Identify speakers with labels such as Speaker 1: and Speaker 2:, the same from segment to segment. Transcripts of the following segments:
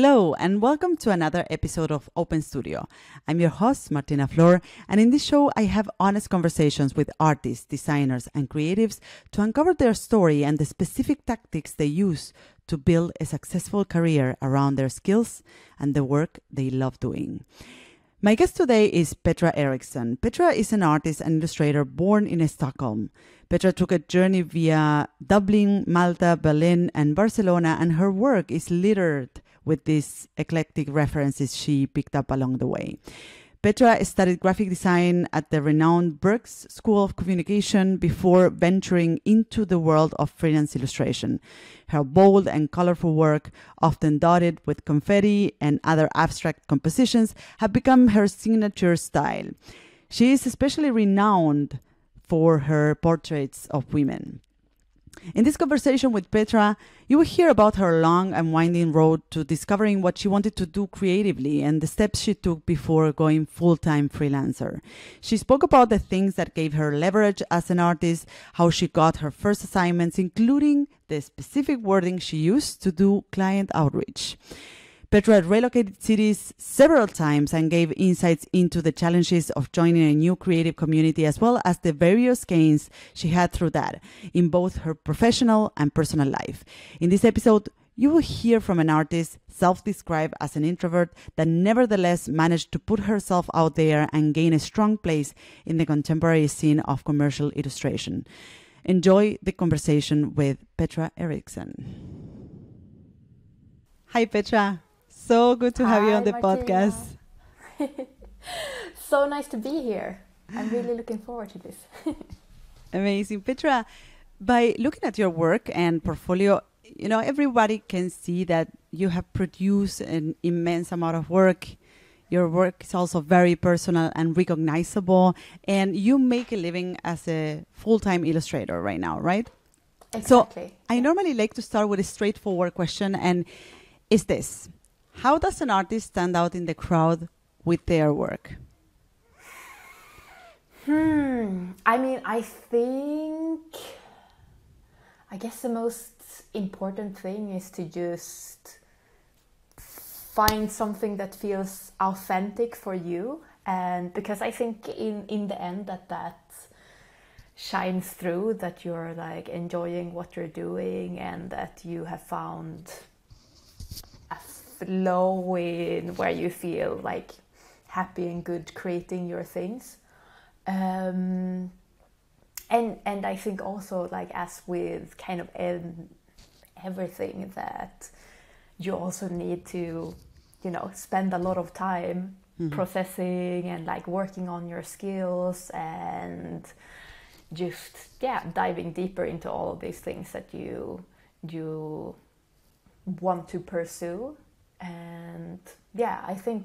Speaker 1: Hello, and welcome to another episode of Open Studio. I'm your host, Martina Flor, and in this show, I have honest conversations with artists, designers, and creatives to uncover their story and the specific tactics they use to build a successful career around their skills and the work they love doing. My guest today is Petra Eriksson. Petra is an artist and illustrator born in Stockholm. Petra took a journey via Dublin, Malta, Berlin, and Barcelona, and her work is littered with these eclectic references she picked up along the way. Petra studied graphic design at the renowned Bergs School of Communication before venturing into the world of freelance illustration. Her bold and colorful work, often dotted with confetti and other abstract compositions, have become her signature style. She is especially renowned for her portraits of women. In this conversation with Petra, you will hear about her long and winding road to discovering what she wanted to do creatively and the steps she took before going full time freelancer. She spoke about the things that gave her leverage as an artist, how she got her first assignments, including the specific wording she used to do client outreach. Petra relocated cities several times and gave insights into the challenges of joining a new creative community as well as the various gains she had through that in both her professional and personal life. In this episode, you will hear from an artist self described as an introvert that nevertheless managed to put herself out there and gain a strong place in the contemporary scene of commercial illustration. Enjoy the conversation with Petra Eriksson. Hi, Petra so good to have
Speaker 2: Hi,
Speaker 1: you on the
Speaker 2: Martina.
Speaker 1: podcast.
Speaker 2: so nice to be here. I'm really looking forward to this.
Speaker 1: Amazing. Petra, by looking at your work and portfolio, you know, everybody can see that you have produced an immense amount of work. Your work is also very personal and recognizable, and you make a living as a full time illustrator right now, right?
Speaker 2: Exactly.
Speaker 1: So I normally like to start with a straightforward question, and is this How does an artist stand out in the crowd with their work?
Speaker 2: Hmm. I mean, I think. I guess the most important thing is to just find something that feels authentic for you, and because I think in in the end that that shines through that you're like enjoying what you're doing and that you have found a flow in where you feel like happy and good creating your things. Um, and and I think also like as with kind of ev- everything that you also need to you know spend a lot of time processing and like working on your skills and just yeah diving deeper into all of these things that you you want to pursue and yeah i think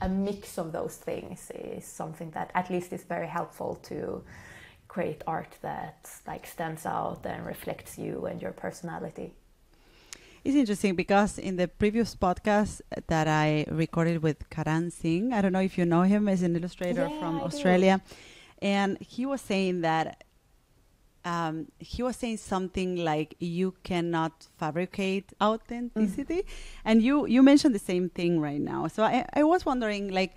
Speaker 2: a mix of those things is something that at least is very helpful to create art that like stands out and reflects you and your personality
Speaker 1: It's interesting because in the previous podcast that I recorded with Karan Singh, I don't know if you know him as an illustrator
Speaker 2: Yeah,
Speaker 1: from
Speaker 2: I do.
Speaker 1: Australia, and he was saying that um, he was saying something like you cannot fabricate authenticity, and you you mentioned the same thing right now. So I, I was wondering like.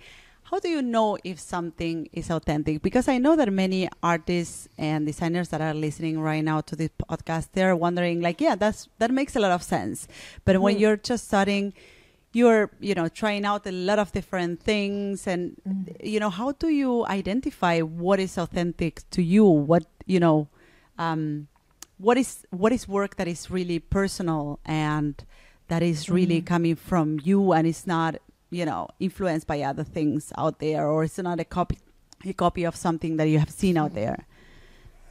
Speaker 1: How do you know if something is authentic? Because I know that many artists and designers that are listening right now to this podcast, they're wondering, like, yeah, that's that makes a lot of sense. But when
Speaker 2: Mm.
Speaker 1: you're just starting, you're you know trying out a lot of different things, and you know how do you identify what is authentic to you? What you know, um, what is what is work that is really personal and that is really
Speaker 2: Mhm.
Speaker 1: coming from you and it's not you know influenced by other things out there or it's not a copy a copy of something that you have seen out there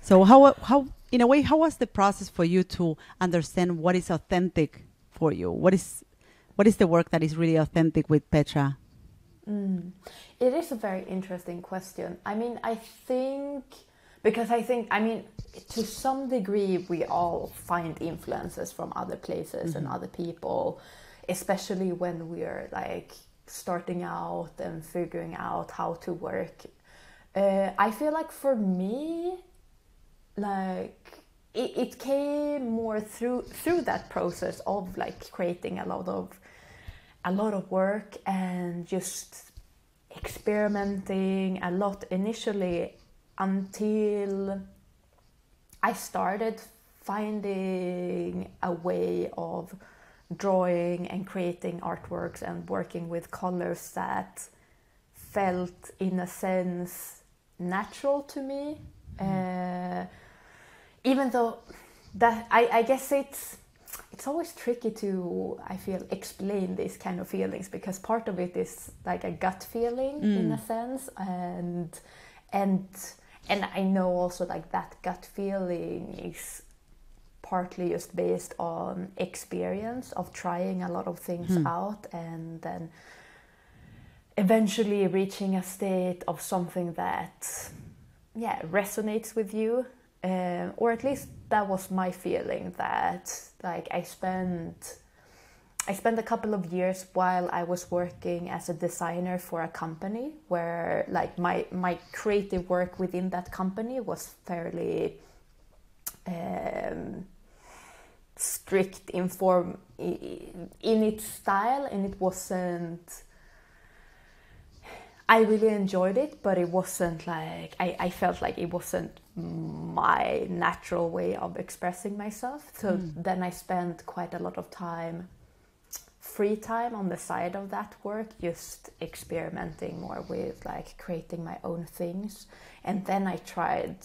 Speaker 1: so how how in a way how was the process for you to understand what is authentic for you what is what is the work that is really authentic with petra
Speaker 2: Mm. It is a very interesting question. I mean, I think because I think I mean to some degree we all find influences from other places and other people, especially when we're like starting out and figuring out how to work. Uh, I feel like for me, like it, it came more through through that process of like creating a lot of a lot of work and just experimenting a lot initially until I started finding a way of drawing and creating artworks and working with colors that felt, in a sense, natural to me. Uh, even though that I, I guess it's it's always tricky to I feel explain these kind of feelings because part of it is like a gut feeling mm. in a sense and and and I know also like that gut feeling is partly just based on experience of trying a lot of things hmm. out and then eventually reaching a state of something that yeah resonates with you um, or at least that was my feeling that like i spent i spent a couple of years while i was working as a designer for a company where like my my creative work within that company was fairly um, strict in form in its style and it wasn't I really enjoyed it, but it wasn't like I, I felt like it wasn't my natural way of expressing myself. So mm. then I spent quite a lot of time, free time on the side of that work, just experimenting more with like creating my own things. And then I tried,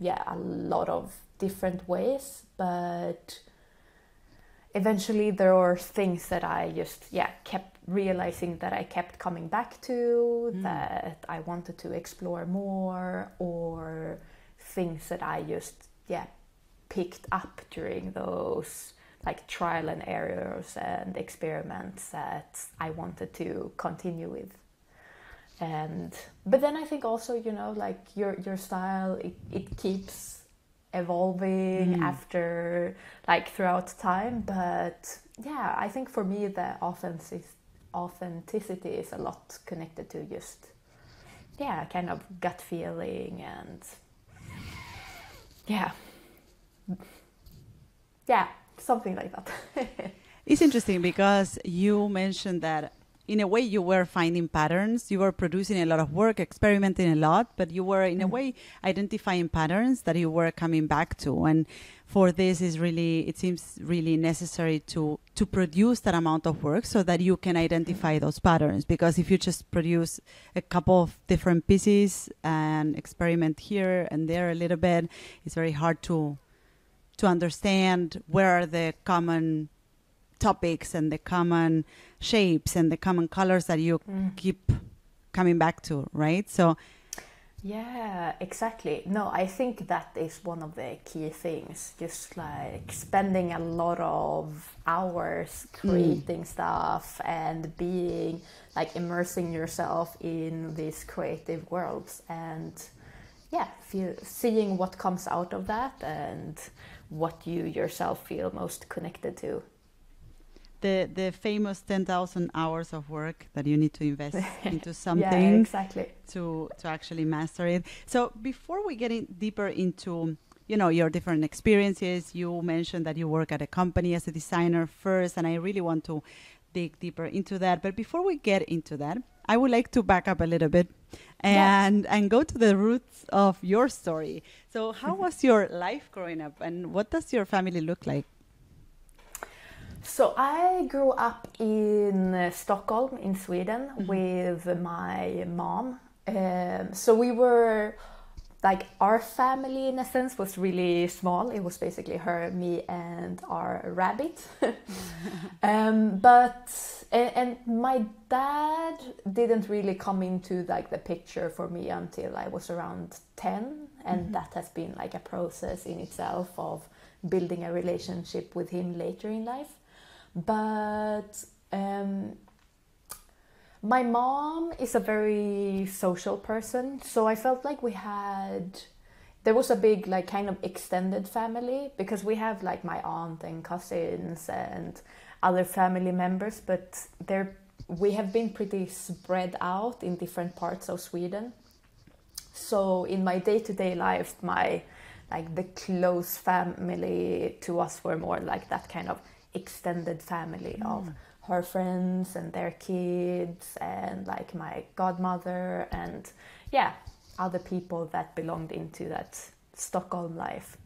Speaker 2: yeah, a lot of different ways, but eventually there were things that I just yeah kept realizing that I kept coming back to mm. that I wanted to explore more or things that I just yeah picked up during those like trial and errors and experiments that I wanted to continue with. And but then I think also you know like your your style it, it keeps evolving mm. after like throughout time. But yeah i think for me the authentic authenticity is a lot connected to just yeah kind of gut feeling and yeah. Yeah something like that.
Speaker 1: It's interesting because you mentioned that in a way you were finding patterns. You were producing a lot of work experimenting a lot but you were in a way identifying patterns that you were coming back to. And for this is really it seems really necessary to to produce that amount of work so that you can identify mm. those patterns. Because if you just produce a couple of different pieces and experiment here and there a little bit it's very hard to to understand where are the common topics and the common shapes and the common colors that you mm. keep coming back to, right? So,
Speaker 2: yeah, exactly. No, I think that is one of the key things. Just like spending a lot of hours mm. creating mm. stuff and being like immersing yourself in these creative worlds and yeah, feel, seeing what comes out of that and what you yourself feel most connected to
Speaker 1: the the famous 10,000 hours of work that you need to invest into something
Speaker 2: yeah, exactly.
Speaker 1: to to actually master it. So before we get in deeper into you know your different experiences, you mentioned that you work at a company as a designer first, and I really want to dig deeper into that. But before we get into that, I would like to back up a little bit and yeah. and go to the roots of your story. So how was your life growing up, and what does your family look like?
Speaker 2: So I grew up in uh, Stockholm in Sweden mm-hmm. with my mom. Um, so we were like our family in a sense was really small. It was basically her, me, and our rabbit. um, but and, and, my dad didn't really come into like the picture for me until I was around ten, and mm-hmm. that has been like a process in itself of building a relationship with him later in life but um, my mom is a very social person so i felt like we had there was a big like kind of extended family because we have like my aunt and cousins and other family members but they're we have been pretty spread out in different parts of sweden so in my day-to-day life my like the close family to us were more like that kind of extended family
Speaker 1: Mm.
Speaker 2: of her friends and their kids and like my godmother and yeah other people that belonged into that stockholm life.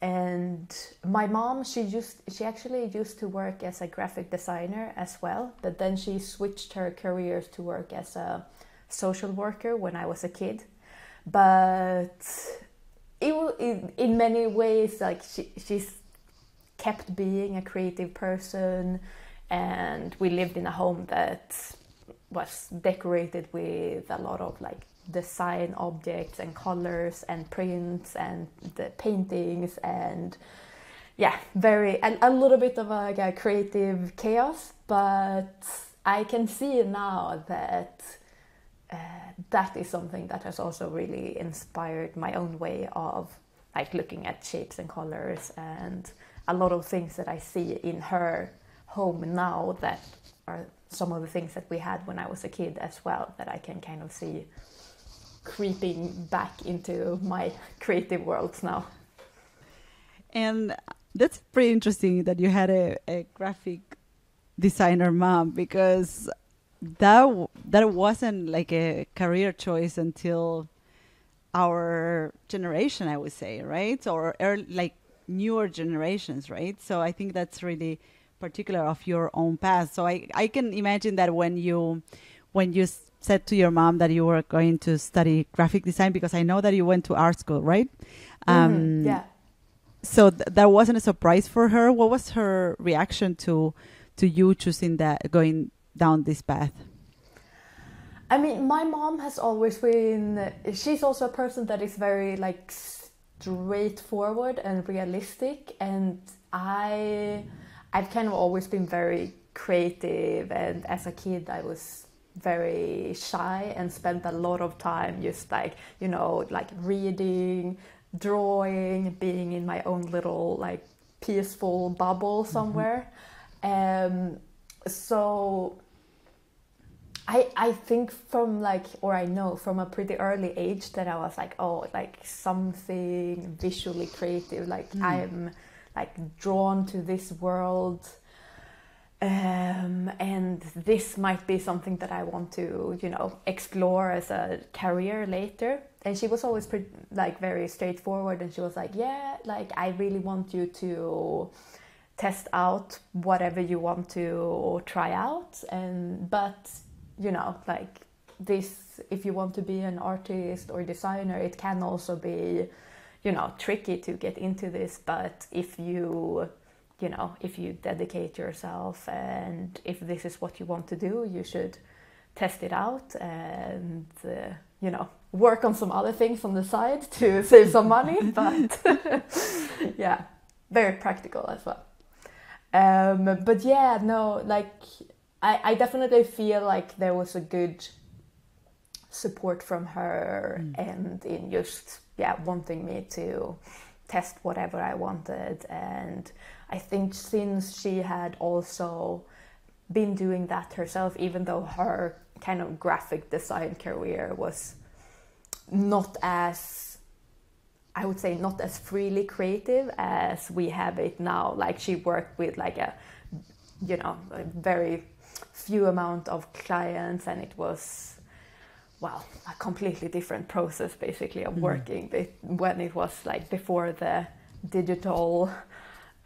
Speaker 2: And my mom she just she actually used to work as a graphic designer as well but then she switched her careers to work as a social worker when i was a kid. But it, in, in many ways like she, she's kept being a creative person and we lived in a home that was decorated with a lot of like design objects and colors and prints and the paintings and yeah very a, a little bit of a, like a creative chaos. But i can see now that uh, that is something that has also really inspired my own way of like looking at shapes and colors and a lot of things that I see in her home now that are some of the things that we had when I was a kid as well that I can kind of see creeping back into my creative worlds now.
Speaker 1: And that's pretty interesting that you had a, a graphic designer mom because that that wasn't like a career choice until our generation, I would say, right? Or early, like newer generations, right? So I think that's really particular of your own past. So I I can imagine that when you when you said to your mom that you were going to study graphic design because I know that you went to art school, right?
Speaker 2: Mhm, yeah.
Speaker 1: so th- that wasn't a surprise for her what was her reaction to to you choosing that going down this path
Speaker 2: I mean, my mom has always been. She's also a person that is very like straightforward and realistic, and I, I've kind of always been very creative, and as a kid, I was very shy and spent a lot of time just like you know like reading drawing being in my own little like peaceful bubble somewhere. Um so I I think from like or I know from a pretty early age that I was like oh like something visually creative like I'm like drawn to this world um, and this might be something that I want to you know explore as a career later. And she was always pretty, like very straightforward and she was like yeah like I really want you to test out whatever you want to try out and but you know like this if you want to be an artist or designer it can also be you know tricky to get into this but if you you know if you dedicate yourself and if this is what you want to do you should test it out and uh, you know work on some other things on the side to save some money but yeah very practical as well. Um, but yeah no like I, I definitely feel like there was a good support from her and in just yeah wanting me to test whatever I wanted. And I think since she had also been doing that herself even though her kind of graphic design career was not as I would say not as freely creative as we have it now. Like she worked with like a you know a very few amount of clients and it was well a completely different process basically of working. Be- when it was like before the digital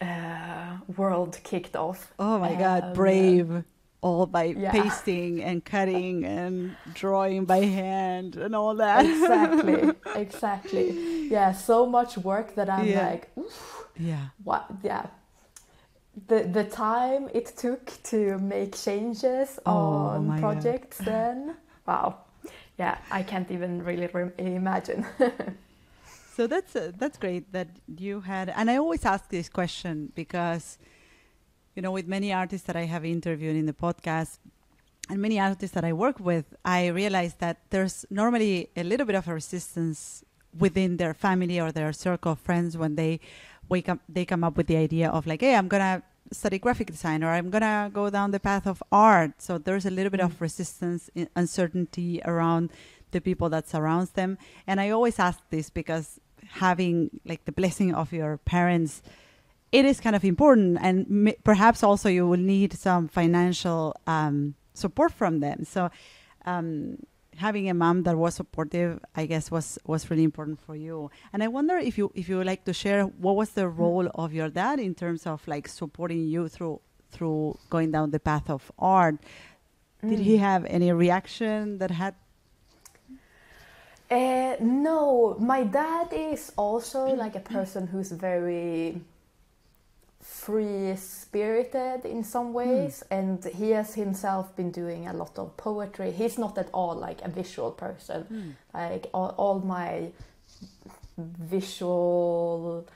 Speaker 2: uh, world kicked off.
Speaker 1: Oh my god
Speaker 2: Um,
Speaker 1: brave all by
Speaker 2: yeah.
Speaker 1: pasting and cutting and drawing by hand and all that.
Speaker 2: Exactly exactly. Yeah so much work that i'm
Speaker 1: Yeah.
Speaker 2: like Oof,
Speaker 1: yeah.
Speaker 2: What yeah. The the time it took to make changes
Speaker 1: Oh
Speaker 2: on
Speaker 1: my God.
Speaker 2: projects then wow yeah i can't even really re- imagine.
Speaker 1: So that's uh, that's great that you had, and I always ask this question because, you know, with many artists that I have interviewed in the podcast, and many artists that I work with, I realize that there's normally a little bit of a resistance within their family or their circle of friends when they wake up, they come up with the idea of like, hey, I'm gonna study graphic design or I'm gonna go down the path of art. So there's a little bit of resistance, uncertainty around the people that surrounds them. And I always ask this because having like the blessing of your parents it is kind of important, and m- perhaps also you will need some financial um, support from them. So. Um, having a mom that was supportive, I guess, was was really important for you. And I wonder if you if you would like to share what was the
Speaker 2: Mm.
Speaker 1: role of your dad in terms of like supporting you through through going down the path of art. Did he
Speaker 2: Mm.
Speaker 1: have any reaction that had?
Speaker 2: Uh, no, my dad is also like a person who's very free spirited in some ways, and he has himself been doing a lot of poetry. He's not at all like a visual person. Like all, all my visual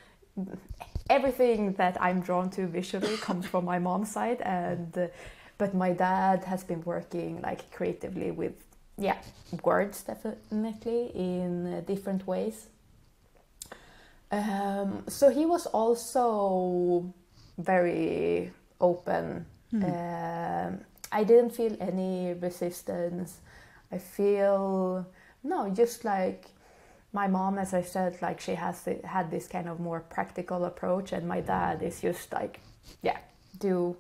Speaker 2: everything that I'm drawn to visually comes from my mom's side and uh, but my dad has been working like creatively with yeah words definitely in different ways um, so he was also very open um, i didn't feel any resistance i feel no just like my mom as i said like she has had this kind of more practical approach and my dad is just like yeah do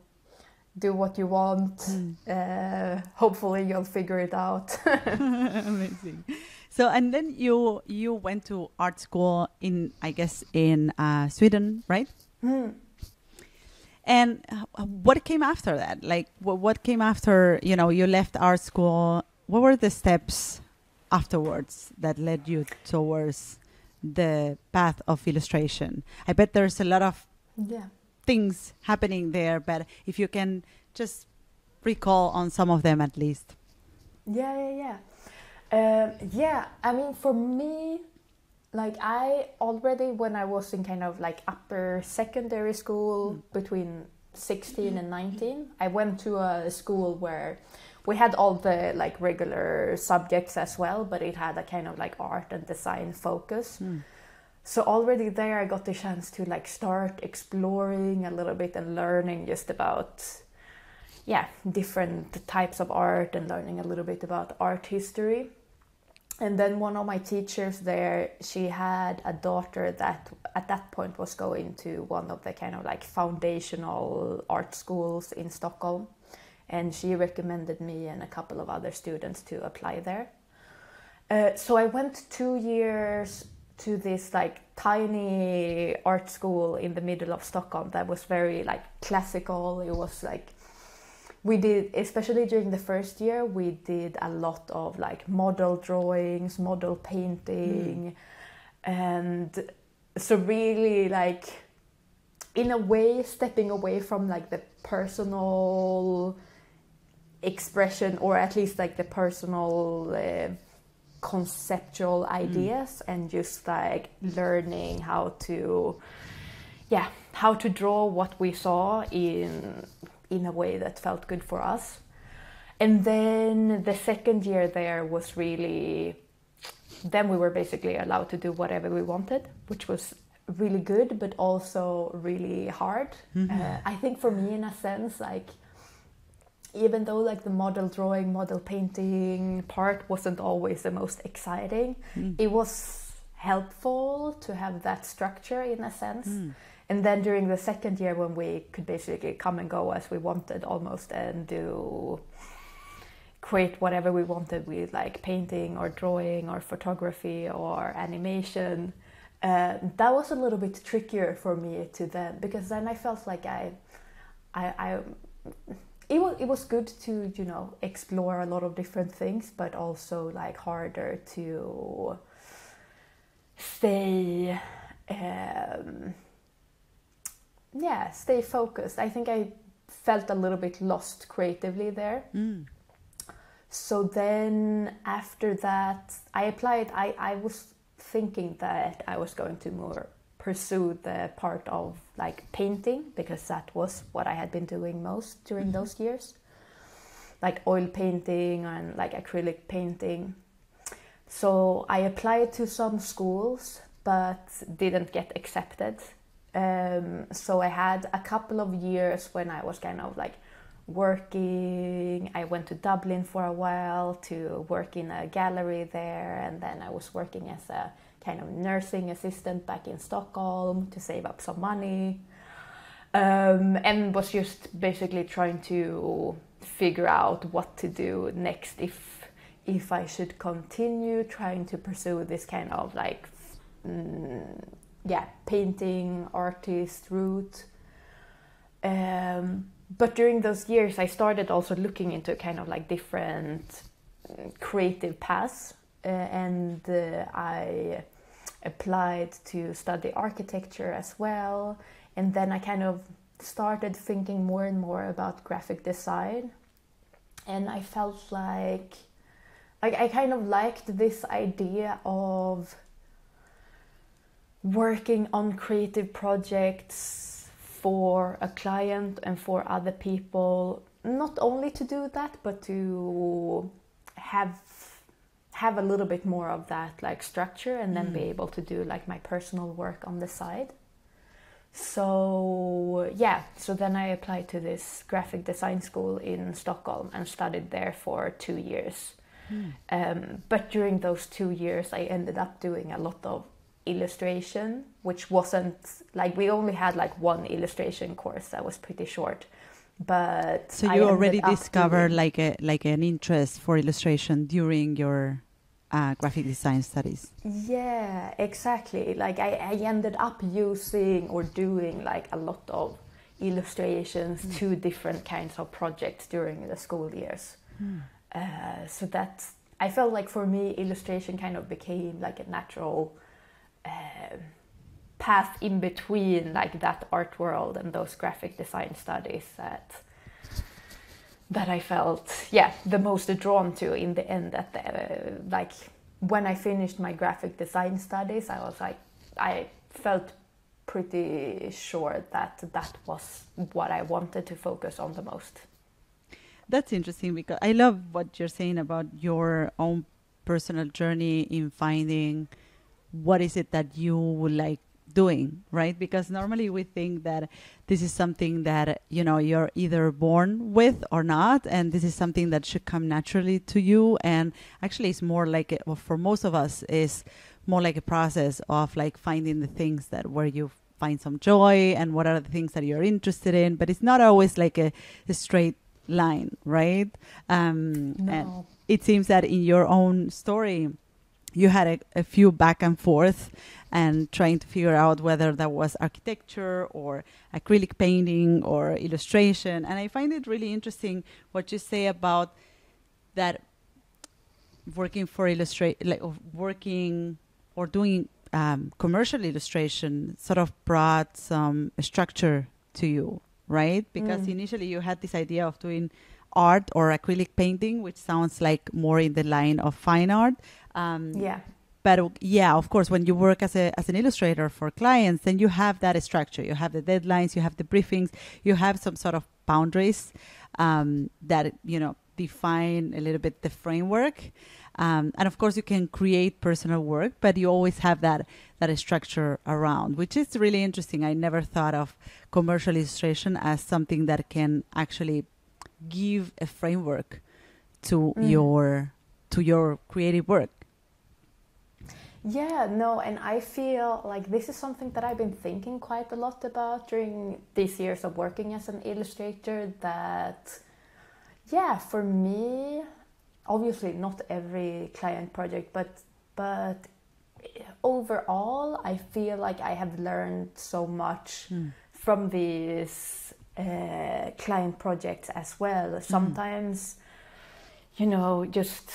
Speaker 2: do what you want uh, hopefully you'll figure it out
Speaker 1: Amazing. So and then you you went to art school in I guess in uh, Sweden, right?
Speaker 2: Hmm.
Speaker 1: And uh, what came after that? Like what, what came after? You know, you left art school. What were the steps afterwards that led you towards the path of illustration? I bet there's a lot of
Speaker 2: yeah
Speaker 1: things happening there, but if you can just recall on some of them at least.
Speaker 2: Yeah, yeah, yeah. Um, yeah, I mean, for me, like I already when I was in kind of like upper secondary school mm. between 16 and mm-hmm. 19, I went to a school where we had all the like regular subjects as well, but it had a kind of like art and design focus. Hmm. So already there, I got the chance to like start exploring a little bit and learning just about yeah different types of art and learning a little bit about art history and then one of my teachers there she had a daughter that at that point was going to one of the kind of like foundational art schools in stockholm. And she recommended me and a couple of other students to apply there. Uh, so i went two years to this like tiny art school in the middle of stockholm that was very like classical. It was like we did especially during the first year we did a lot of like model drawings model painting. And so really like in a way stepping away from like the personal expression or at least like the personal uh, conceptual ideas and just like learning how to yeah how to draw what we saw in in a way that felt good for us. And then the second year there was really, then we were basically allowed to do whatever we wanted, which was really good, but also really hard. Mm-hmm. Uh, I think for me, in a sense, like, even though like the model drawing, model painting part wasn't always the most exciting, mm. it was helpful to have that structure in a sense. Mm. And then during the second year, when we could basically come and go as we wanted almost and do create whatever we wanted with like painting or drawing or photography or animation, uh, that was a little bit trickier for me to then because then I felt like I, I, I it was it was good to you know explore a lot of different things, but also like harder to stay. Um, yeah, stay focused. I think I felt a little bit lost creatively there. Mm. So then after that, I applied. I, I was thinking that I was going to more pursue the part of like painting because that was what I had been doing most during mm-hmm. those years, like oil painting and like acrylic painting. So I applied to some schools but didn't get accepted. Um, so I had a couple of years when I was kind of like working. I went to Dublin for a while to work in a gallery there, and then I was working as a kind of nursing assistant back in Stockholm to save up some money. um, and was just basically trying to figure out what to do next if if I should continue trying to pursue this kind of like mm, yeah painting artist route. Um, but during those years I started also looking into kind of like different mm, creative paths uh, and uh, I applied to study architecture as well. And then I kind of started thinking more and more about graphic design. And I felt like like I kind of liked this idea of working on creative projects for a client and for other people not only to do that but to have have a little bit more of that like structure and then mm. be able to do like my personal work on the side so yeah so then i applied to this graphic design school in stockholm and studied there for two years mm. um, but during those two years i ended up doing a lot of illustration which wasn't like we only had like one illustration course that was pretty short but
Speaker 1: so you already discovered like a like an interest for illustration during your uh, graphic design studies.
Speaker 2: Yeah, exactly. Like I, I ended up using or doing like a lot of illustrations mm. to different kinds of projects during the school years. Mm. Uh, so that I felt like for me, illustration kind of became like a natural path in between like that art world and those graphic design studies that that I felt, yeah, the most drawn to in the end. At the, uh, like when I finished my graphic design studies, I was like, I felt pretty sure that that was what I wanted to focus on the most.
Speaker 1: That's interesting because I love what you're saying about your own personal journey in finding what is it that you would like doing, right? Because normally we think that this is something that, you know, you're either born with or not, and this is something that should come naturally to you. And actually, it's more like, a, well, for most of us, is more like a process of like finding the things that where you find some joy and what are the things that you're interested in. But it's not always like a, a straight line, right? Um, no. And it seems that in your own story, you had a, a few back and forth and trying to figure out whether that was architecture or acrylic painting or illustration. And I find it really interesting what you say about that working for illustrate, like working or doing um, commercial illustration sort of brought some structure to you, right? Because mm. initially you had this idea of doing art or acrylic painting, which sounds like more in the line of fine art.
Speaker 2: Um, yeah.
Speaker 1: but yeah of course when you work as a as an illustrator for clients then you have that structure. You have the deadlines you have the briefings you have some sort of boundaries um, that you know define a little bit the framework. Um, and of course you can create personal work but you always have that that structure around which is really interesting. I never thought of commercial illustration as something that can actually give a framework to mm. your to your creative work
Speaker 2: yeah, no, and I feel like this is something that I've been thinking quite a lot about during these years of working as an illustrator. That, yeah, for me, obviously not every client project, but but overall, I feel like I have learned so much mm. from these uh, client projects as well. Hmm. Sometimes, mm. you know, just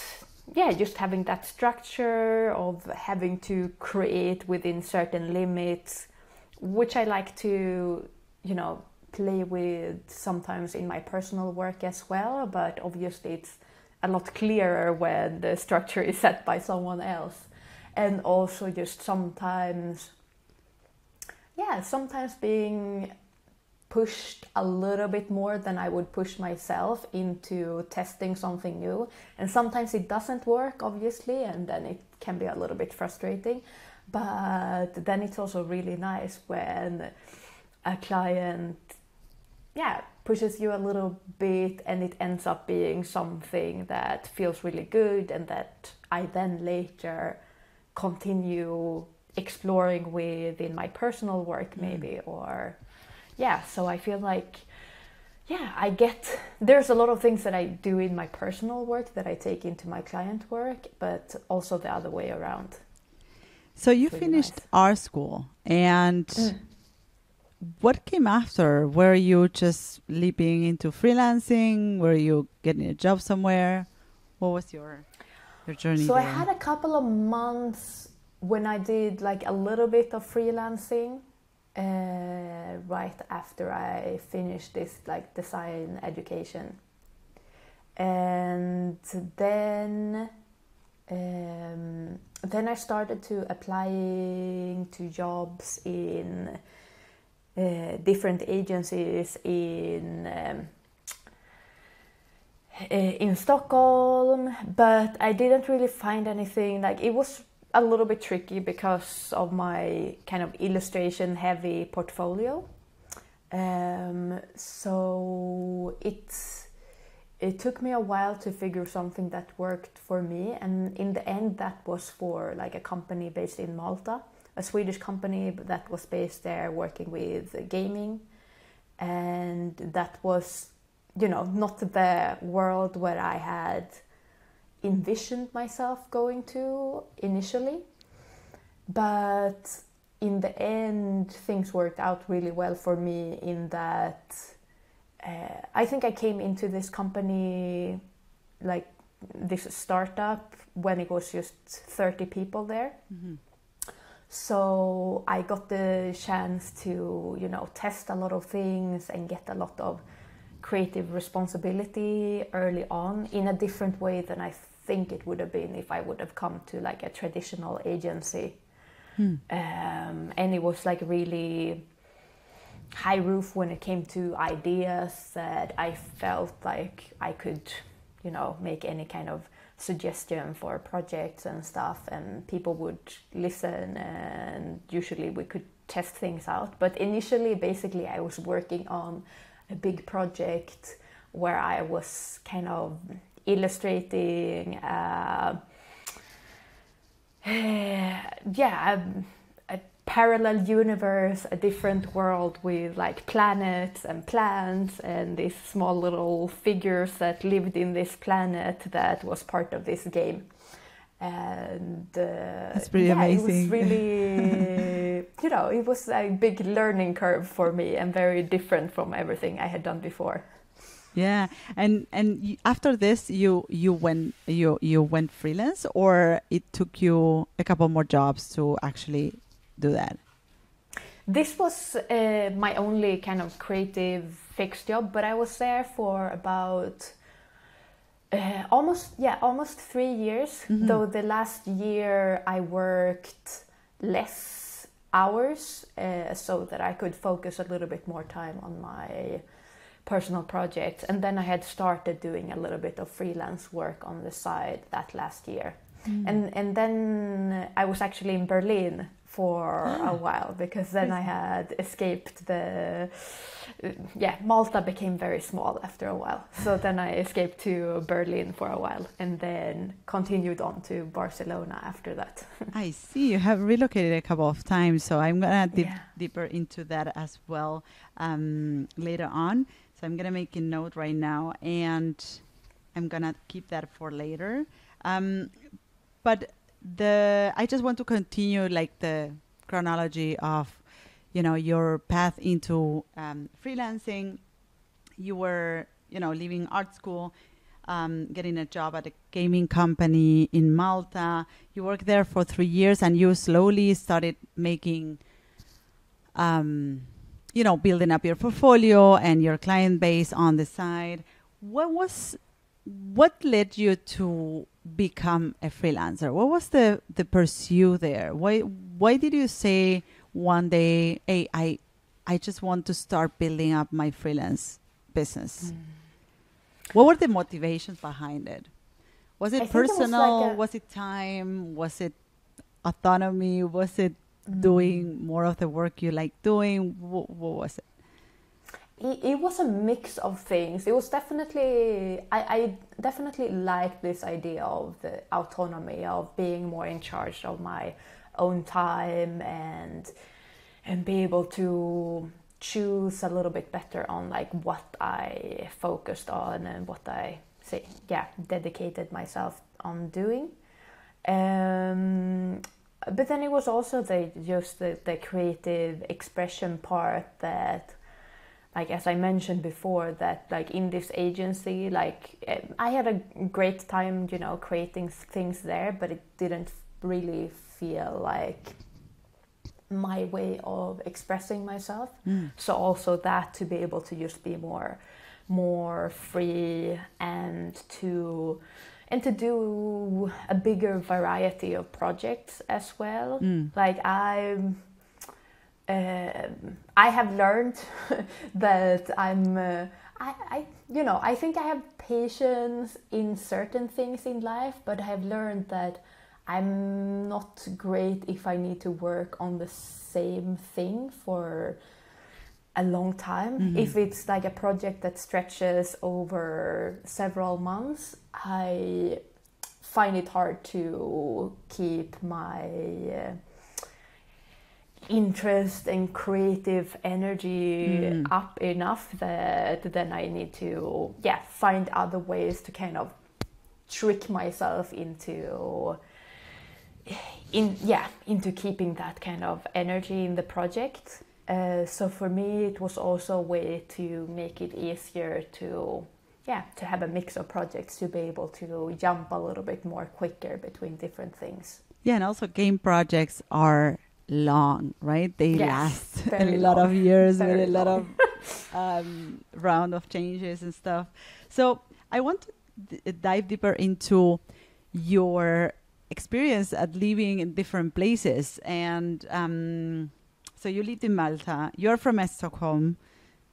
Speaker 2: yeah, just having that structure of having to create within certain limits, which I like to, you know, play with sometimes in my personal work as well. But obviously, it's a lot clearer when the structure is set by someone else. And also, just sometimes, yeah, sometimes being pushed a little bit more than I would push myself into testing something new. And sometimes it doesn't work, obviously, and then it can be a little bit frustrating. But then it's also really nice when a client, yeah, pushes you a little bit and it ends up being something that feels really good and that I then later continue exploring with in my personal work, maybe, mm. or yeah, so I feel like yeah, I get there's a lot of things that I do in my personal work that I take into my client work, but also the other way around.
Speaker 1: So you really finished nice. art school and mm. what came after? Were you just leaping into freelancing? Were you getting a job somewhere? What was your your journey?
Speaker 2: So
Speaker 1: there?
Speaker 2: I had a couple of months when I did like a little bit of freelancing uh, right after I finished this like design education, and then um, then I started to applying to jobs in uh, different agencies in. Um, uh, in Stockholm, but I didn't really find anything like it was a little bit tricky because of my kind of illustration heavy portfolio. Um, so it it took me a while to figure something that worked for me, and in the end, that was for like a company based in Malta, a Swedish company that was based there working with gaming, and that was, you know, not the world where I had envisioned myself going to initially. But in the end, things worked out really well for me in that uh, I think I came into this company like this startup when it was just 30 people there. Mm-hmm. So I got the chance to, you know, test a lot of things and get a lot of creative responsibility early on in a different way than I think it would have been if I would have come to like a traditional agency. Hmm. Um, and it was like really high roof when it came to ideas that I felt like I could, you know, make any kind of suggestion for projects and stuff, and people would listen, and usually we could test things out. But initially, basically, I was working on a big project where I was kind of illustrating uh, yeah a, a, parallel universe a different world with like planets and plants and these small little figures that lived in this planet that was part of this game. And uh,
Speaker 1: that's pretty yeah, amazing
Speaker 2: it was really you know it was a big learning curve for me and very different from everything i had done before
Speaker 1: yeah, and and after this, you you went you you went freelance, or it took you a couple more jobs to actually do that.
Speaker 2: This was uh, my only kind of creative fixed job, but I was there for about uh, almost yeah almost three years. Mm-hmm. Though the last year I worked less hours uh, so that I could focus a little bit more time on my personal projects. And then I had started doing a little bit of freelance work on the side that last year. Mm. And and then I was actually in Berlin for a while because then I had escaped the yeah Malta became very small after a while so then I escaped to Berlin for a while and then continued on to Barcelona after that
Speaker 1: I see you have relocated a couple of times so I'm gonna dip yeah. deeper into that as well um, later on so I'm gonna make a note right now, and I'm gonna keep that for later. Um, but the I just want to continue like the chronology of, you know, your path into um, freelancing. You were, you know, leaving art school. Um, getting a job at a gaming company in Malta. You worked there for three years, and you slowly started making um, you know, building up your portfolio and your client base on the side. What was what led you to become a freelancer? What was the the pursuit there? Why why did you say one day, "Hey, I I just want to start building up my freelance business"? Mm. What were the motivations behind it? Was it personal? It was, like was, it time? Was it autonomy? Was it mm. doing more of the work you like doing? What, what was it?
Speaker 2: it? It was a mix of things. It was definitely I, I definitely liked this idea of the autonomy of being more in charge of my own time and and be able to choose a little bit better on like what I focused on and what I say yeah dedicated myself on doing. Um, but then it was also the just the, the creative expression part that like as i mentioned before that like in this agency like i had a great time you know creating things there but it didn't really feel like my way of expressing myself
Speaker 1: Mm.
Speaker 2: so also that to be able to just be more more free and to and to do a bigger variety of projects as well
Speaker 1: Mm.
Speaker 2: like i'm um I have learned that I'm, uh, I, I, you know, I think I have patience in certain things in life, but I have learned that I'm not great if I need to work on the same thing for a long time.
Speaker 1: Mhm.
Speaker 2: If it's like a project that stretches over several months, I find it hard to keep my. Uh, interest and creative energy
Speaker 1: Mm.
Speaker 2: up enough that then I need to yeah find other ways to kind of trick myself into in yeah into keeping that kind of energy in the project. Uh, so for me, it was also a way to make it easier to yeah to have a mix of projects to be able to jump a little bit more quicker between different things.
Speaker 1: Yeah, and also game projects are long, right? They
Speaker 2: Yes,
Speaker 1: last a
Speaker 2: very
Speaker 1: lot of years with a lot
Speaker 2: long.
Speaker 1: of um, round of changes and stuff. So I want to d- dive deeper into your experience at living in different places. And um, so you lived in Malta. You're from Stockholm.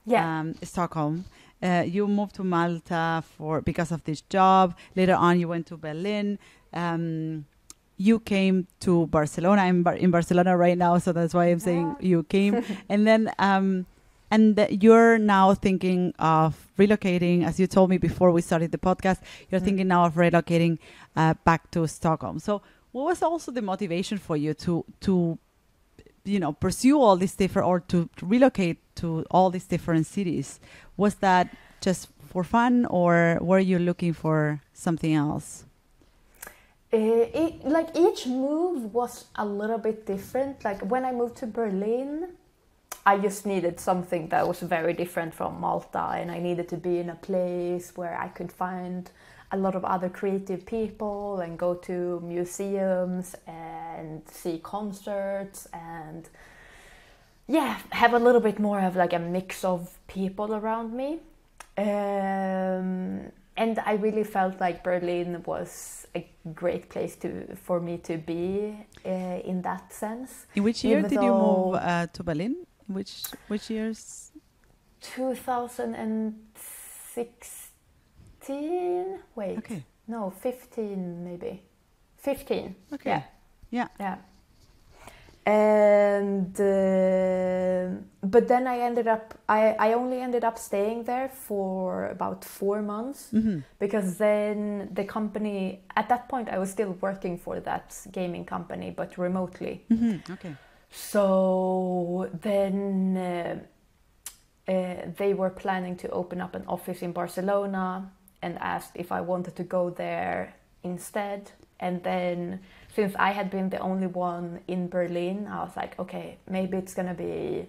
Speaker 2: Yeah.
Speaker 1: Um, Stockholm. Uh, you moved to Malta for because of this job. Later on, you went to Berlin. Um, you came to Barcelona. I'm bar- in Barcelona right now, so that's why I'm saying
Speaker 2: Ah.
Speaker 1: you came. and then, um, and th- you're now thinking of relocating, as you told me before we started the podcast. You're
Speaker 2: Mm.
Speaker 1: thinking now of relocating uh, back to Stockholm. So, what was also the motivation for you to to you know pursue all these different or to, to relocate to all these different cities? Was that just for fun, or were you looking for something else?
Speaker 2: Uh, it, like each move was a little bit different. Like when I moved to Berlin, I just needed something that was very different from Malta, and I needed to be in a place where I could find a lot of other creative people and go to museums and see concerts and yeah, have a little bit more of like a mix of people around me. Um, and I really felt like Berlin was a great place to for me to be uh, in that sense.
Speaker 1: In which year
Speaker 2: Even
Speaker 1: did you move uh, to Berlin? Which which years?
Speaker 2: 2016. Wait,
Speaker 1: Okay.
Speaker 2: no, 15 maybe. 15.
Speaker 1: Okay.
Speaker 2: Yeah.
Speaker 1: Yeah.
Speaker 2: Yeah. And uh, but then I ended up I, I only ended up staying there for about four months
Speaker 1: hmm
Speaker 2: because then the company at that point I was still working for that gaming company but remotely.
Speaker 1: hmm Okay.
Speaker 2: So then uh, uh, they were planning to open up an office in Barcelona and asked if I wanted to go there instead. And then, since I had been the only one in Berlin, I was like, okay, maybe it's gonna be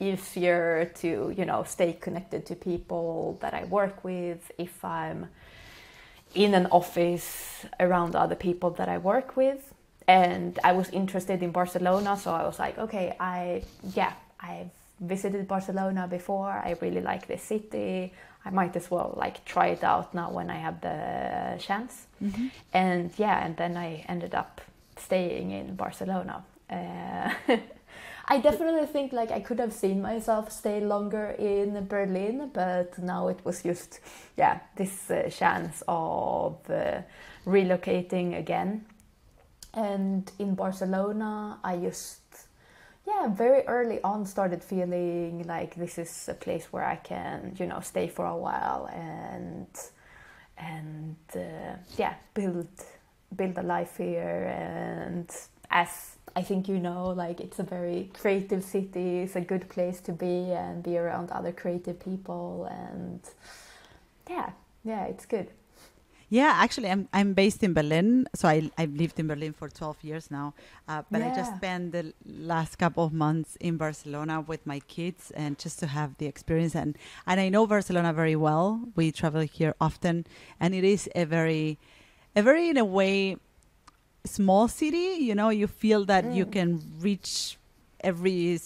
Speaker 2: easier to, you know, stay connected to people that I work with if I'm in an office around other people that I work with. And I was interested in Barcelona, so I was like, okay, I, yeah, I've visited Barcelona before. I really like the city. I might as well like try it out now when I have the chance.
Speaker 1: hmm
Speaker 2: And yeah, and then I ended up staying in Barcelona. Uh, I definitely think like I could have seen myself stay longer in Berlin, but now it was just yeah this uh, chance of uh, relocating again. And in Barcelona, I just yeah very early on started feeling like this is a place where I can you know stay for a while and and uh, yeah build build a life here and as I think you know, like it's a very creative city. It's a good place to be and be around other creative people, and yeah, yeah, it's good.
Speaker 1: Yeah, actually, I'm I'm based in Berlin, so I I've lived in Berlin for 12 years now. Uh, but I just spent the last couple of months in Barcelona with my kids, and just to have the experience and and I know Barcelona very well. We travel here often, and it is a very, a very in a way, small city. You know, you feel that you
Speaker 2: Mm.
Speaker 1: can reach every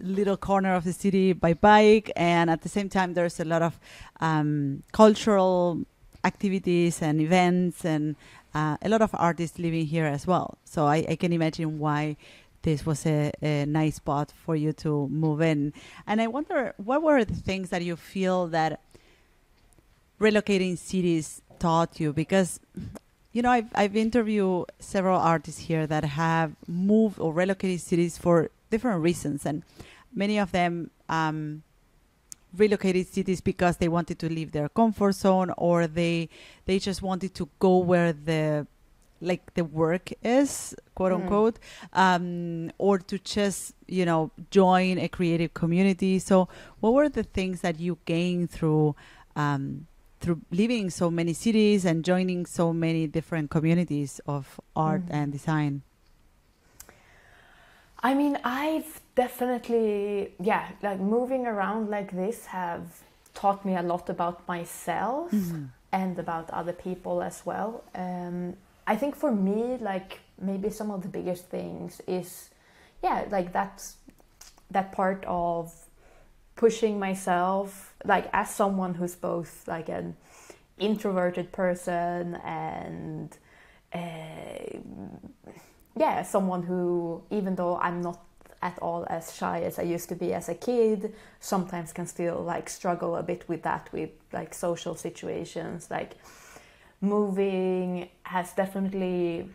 Speaker 1: little corner of the city by bike, and at the same time, there's a lot of um, cultural activities and events and uh, a lot of artists living here as well. So I, I can imagine why this was a, a nice spot for you to move in. And I wonder what were the things that you feel that relocating cities taught you because you know I've, I've interviewed several artists here that have moved or relocated cities for different reasons and many of them um, relocated cities because they wanted to leave their comfort zone or they they just wanted to go where the like the work is quote
Speaker 2: Mm.
Speaker 1: unquote um, or to just you know join a creative community so what were the things that you gained through um, through living so many cities and joining so many different communities of art
Speaker 2: Mm.
Speaker 1: and design
Speaker 2: I mean, I've definitely, yeah, like moving around like this have taught me a lot about myself and about other people as well. Um, I think for me, like maybe some of the biggest things is, yeah, like that's that part of pushing myself, like as someone who's both like an introverted person and uh, yeah, someone who, even though I'm not at all as shy as I used to be as a kid, sometimes can still like struggle a bit with that, with like social situations. Like moving has definitely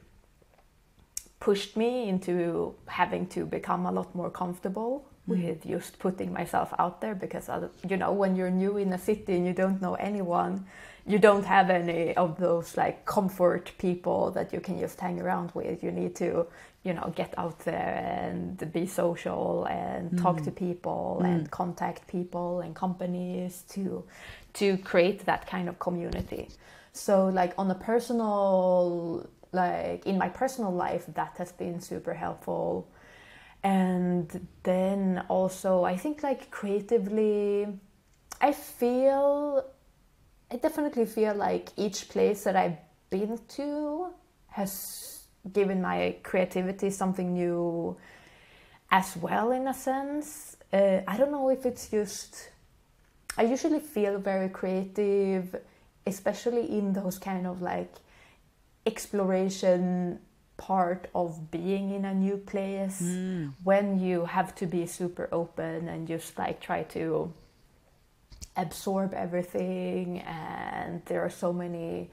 Speaker 2: pushed me into having to become a lot more comfortable mm. with just putting myself out there because uh, you know when you're new in a city and you don't know anyone you don't have any of those like comfort people that you can just hang around with. You need to you know get out there and be social and mm. talk to people mm. and contact people and companies to to create that kind of community. So like on a personal like in my personal life that has been super helpful. And then also i think like creatively i feel i definitely feel like each place that i've been to has given my creativity something new as well in a sense. Uh, i don't know if it's just i usually feel very creative especially in those kind of like exploration part of being in a new place when you have to be super open and just like try to absorb everything and there are so many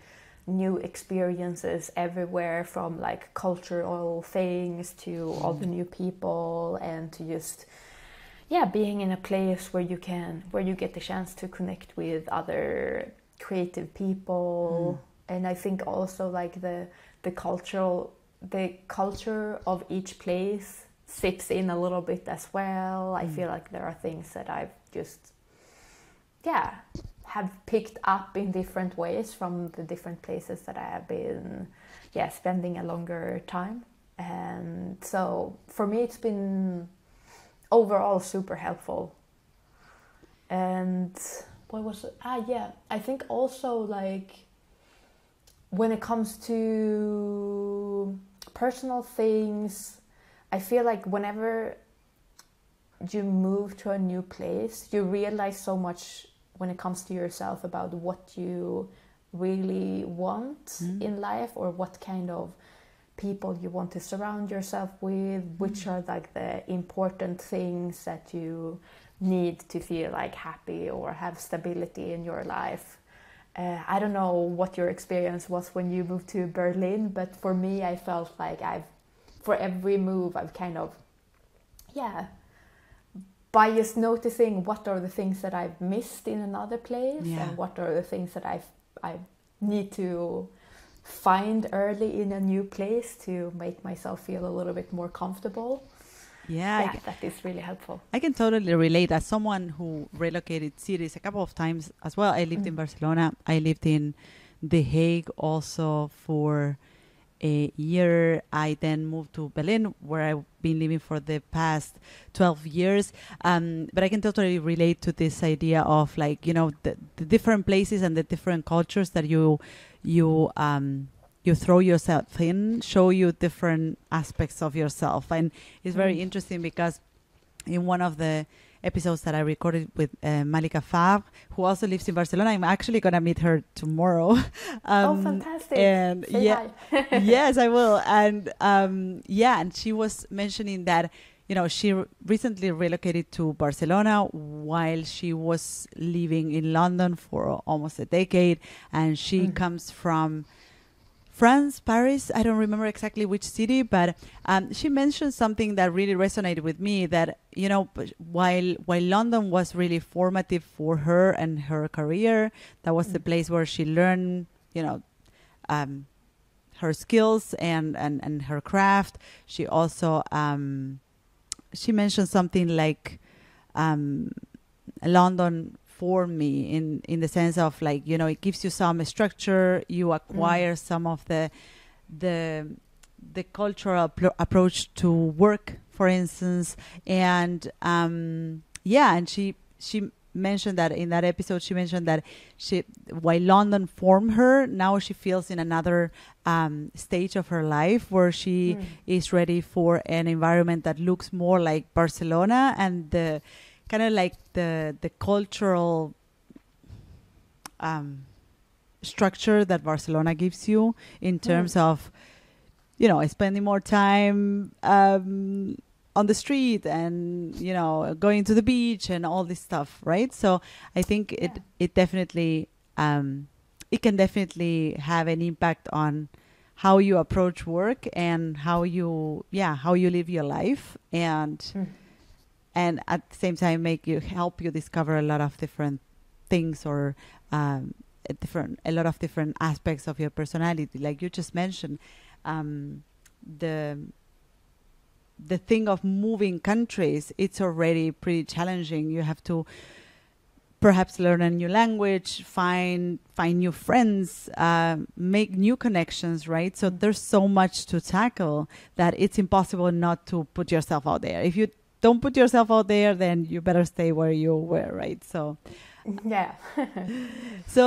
Speaker 2: new experiences everywhere from like cultural things to all the mm-hmm. new people and to just yeah being in a place where you can where you get the chance to connect with other creative people. Mm. And i think also like the the cultural the culture of each place sips in a little bit as well. I mm. feel like there are things that i've just yeah have picked up in different ways from the different places that i have been yeah spending a longer time and so for me it's been overall super helpful and what was it? ah yeah i think also like when it comes to personal things i feel like whenever you move to a new place you realize so much when it comes to yourself about what you really want in life or what kind of people you want to surround yourself with which are like the important things that you need to feel like happy or have stability in your life. Uh, i don't know what your experience was when you moved to berlin but for me i felt like i've for every move i've kind of yeah by just noticing what are the things that I've missed in another place
Speaker 1: Yeah.
Speaker 2: and what are the things that I I need to find early in a new place to make myself feel a little bit more comfortable.
Speaker 1: Yeah,
Speaker 2: yeah
Speaker 1: I,
Speaker 2: that is really helpful.
Speaker 1: I can totally relate. As someone who relocated cities a couple of times as well, I lived in
Speaker 2: Mm.
Speaker 1: Barcelona. I lived in The Hague also for a year. I then moved to Berlin, where I've been living for the past 12 years. Um, but I can totally relate to this idea of like, you know, the, the different places and the different cultures that you, you, um, you throw yourself in, show you different aspects of yourself. And it's very
Speaker 2: Mm.
Speaker 1: interesting because in one of the episodes that I recorded with uh, Malika Favre, who also lives in Barcelona, I'm actually going to meet her tomorrow.
Speaker 2: oh,
Speaker 1: Um,
Speaker 2: fantastic!
Speaker 1: And
Speaker 2: Say
Speaker 1: yeah,
Speaker 2: hi.
Speaker 1: yes, I will. And um, yeah, and she was mentioning that you know she recently relocated to Barcelona while she was living in London for almost a decade, and she
Speaker 2: Mm.
Speaker 1: comes from France, Paris. I don't remember exactly which city, but um, she mentioned something that really resonated with me. That you know, while while London was really formative for her and her career, that was the
Speaker 2: Mm.
Speaker 1: place where she learned, you know, um, her skills and, and and her craft. She also um, she mentioned something like um, London for me in in the sense of like you know it gives you some structure you acquire some of the the the cultural pl- approach to work for instance and um yeah and she she mentioned that in that episode she mentioned that she while london formed her now she feels in another um stage of her life where she
Speaker 2: Mm.
Speaker 1: is ready for an environment that looks more like Barcelona and the kind of like the the cultural um, structure that Barcelona gives you in terms of you know spending more time um, on the street and you know going to the beach and all this stuff right? So i think it it definitely um, it can definitely have an impact on how you approach work and how you yeah how you live your life and
Speaker 2: Mm.
Speaker 1: And at the same time make you help you discover a lot of different things or um, a different a lot of different aspects of your personality. Like you just mentioned um, the the thing of moving countries it's already pretty challenging. You have to perhaps learn a new language find find new friends uh, make new connections right? So there's so much to tackle that it's impossible not to put yourself out there. If you don't put yourself out there then you better stay where you were right so
Speaker 2: Yeah.
Speaker 1: so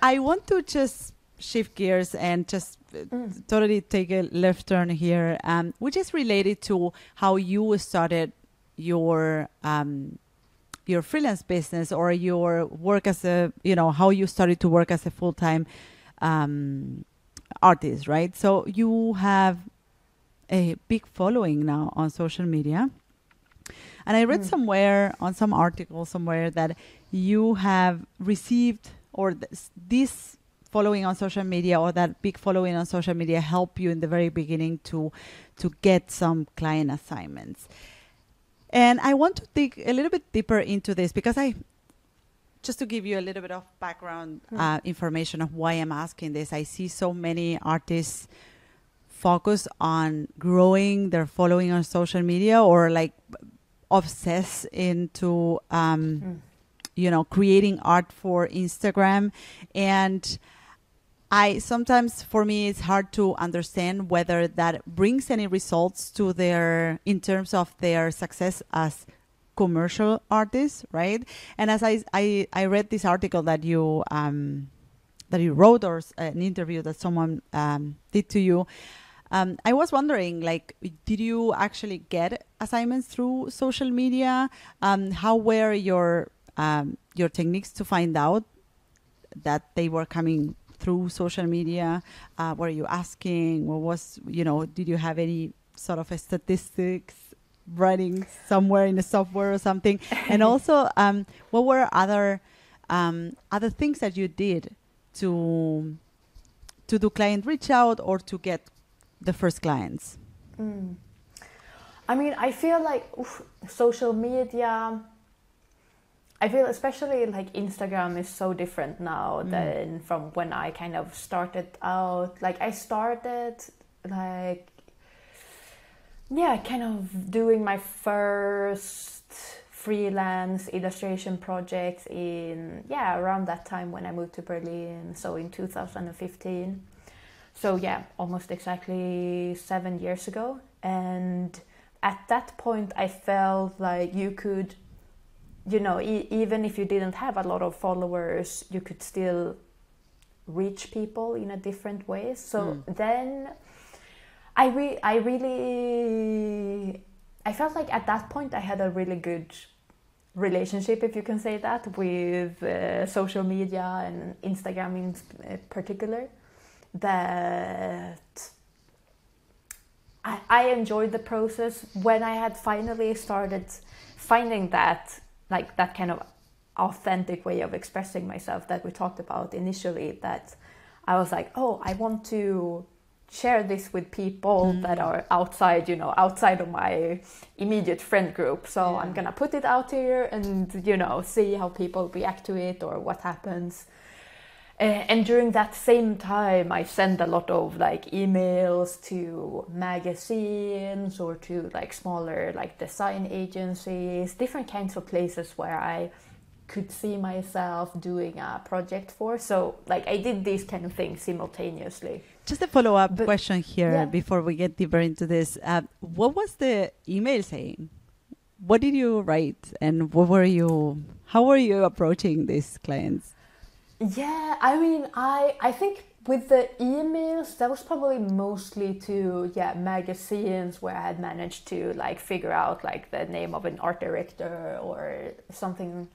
Speaker 1: I want to just shift gears and just uh,
Speaker 2: Mm.
Speaker 1: totally take a left turn here, um, which is related to how you started your um, your freelance business or your work as a you know how you started to work as a full time um, artist, right? So you have a big following now on social media. And I read
Speaker 2: Mm.
Speaker 1: somewhere on some article somewhere that you have received or th- this following on social media or that big following on social media help you in the very beginning to to get some client assignments. And I want to dig a little bit deeper into this because I just to give you a little bit of background
Speaker 2: Hmm.
Speaker 1: uh, information of why I'm asking this. I see so many artists focus on growing their following on social media or like obsess into um,
Speaker 2: Mm.
Speaker 1: you know creating art for instagram and i sometimes for me it's hard to understand whether that brings any results to their in terms of their success as commercial artists right and as i i, I read this article that you um that you wrote or an interview that someone um, did to you um, I was wondering, like, did you actually get assignments through social media? Um, how were your um, your techniques to find out that they were coming through social media? Uh, were you asking? What was you know? Did you have any sort of a statistics writing somewhere in the software or something? and also, um, what were other um, other things that you did to to do client reach out or to get the first clients?
Speaker 2: Mm. I mean, I feel like oof, social media. I feel especially like Instagram is so different now
Speaker 1: Mm.
Speaker 2: than from when I kind of started out. Like I started like yeah, kind of doing my first freelance illustration projects in yeah, around that time when I moved to Berlin, so in 2015. So yeah, almost exactly 7 years ago and at that point I felt like you could you know, e- even if you didn't have a lot of followers, you could still reach people in a different way. So then I re- I really I felt like at that point I had a really good relationship, if you can say that, with uh, social media and Instagram in uh, particular. That I, I enjoyed the process when I had finally started finding that like that kind of authentic way of expressing myself that we talked about initially that I was like, oh, I want to share this with people mm. that are outside, you know, outside of my immediate friend group. So I'm gonna put it out here and, you know, see how people react to it or what happens. Uh, and during that same time, I sent a lot of like emails to magazines or to like smaller like design agencies, different kinds of places where I could see myself doing a project for. So like I did these kind of things simultaneously.
Speaker 1: Just a follow up
Speaker 2: But-
Speaker 1: question here
Speaker 2: yeah.
Speaker 1: before we get deeper into this. Uh, what was the email saying? What did you write, and what were you? How were you approaching these clients?
Speaker 2: Yeah, I mean, I I think with the emails, that was probably mostly to yeah magazines where I had managed to like figure out like the name of an art director or something,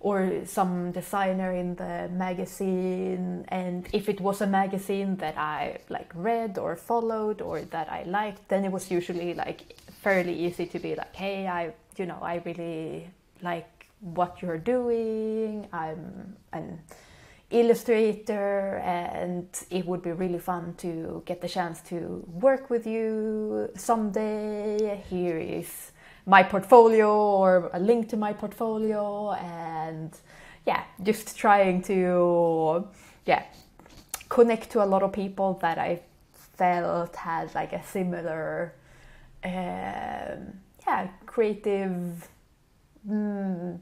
Speaker 2: or some designer in the magazine, and if it was a magazine that I like read or followed or that I liked, then it was usually like fairly easy to be like, hey, I you know I really like what you're doing. I'm an illustrator and it would be really fun to get the chance to work with you someday. Here is my portfolio or a link to my portfolio and yeah just trying to yeah connect to a lot of people that i felt had like a similar um, yeah creative mm,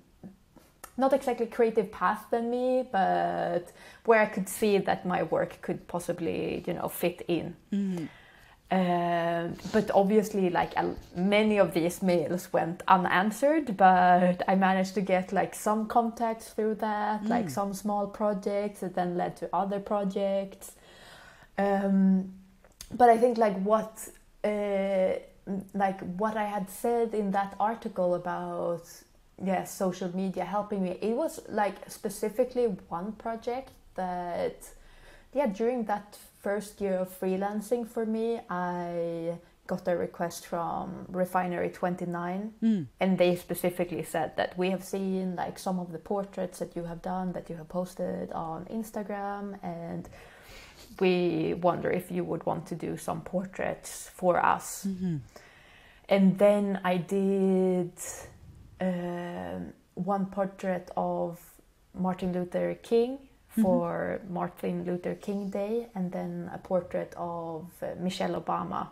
Speaker 2: not exactly creative path than me, but where I could see that my work could possibly, you know, fit in. Um, but obviously, like uh, many of these mails went unanswered, but I managed to get like some contacts through that, like some small projects that then led to other projects. Um, but I think like what, uh, like what I had said in that article about yeah social media helping me. It was like specifically one project that yeah during that first year of freelancing for me i got a request from refinery 29 mm. and they specifically said that we have seen like some of the portraits that you have done that you have posted on instagram and we wonder if you would want to do some portraits for us. Mm-hmm. And then i did um, one portrait of Martin Luther King for Martin Luther King Day, and then a portrait of uh, Michelle Obama.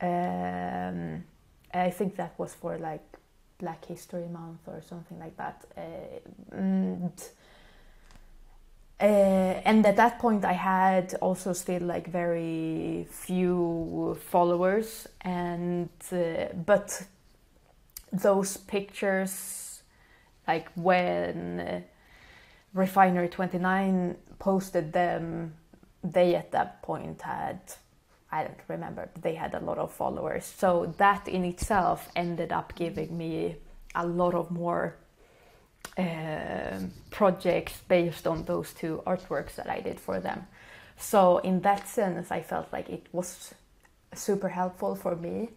Speaker 2: Um, I think that was for like Black History Month or something like that. Uh, and, uh, and at that point, I had also still like very few followers, and uh, but those pictures, like when uh, Refinery 29 posted them, they at that point had, I don't remember, but they had a lot of followers. So that in itself ended up giving me a lot of more um projects based on those two artworks that I did for them. So in that sense, I felt like it was super helpful for me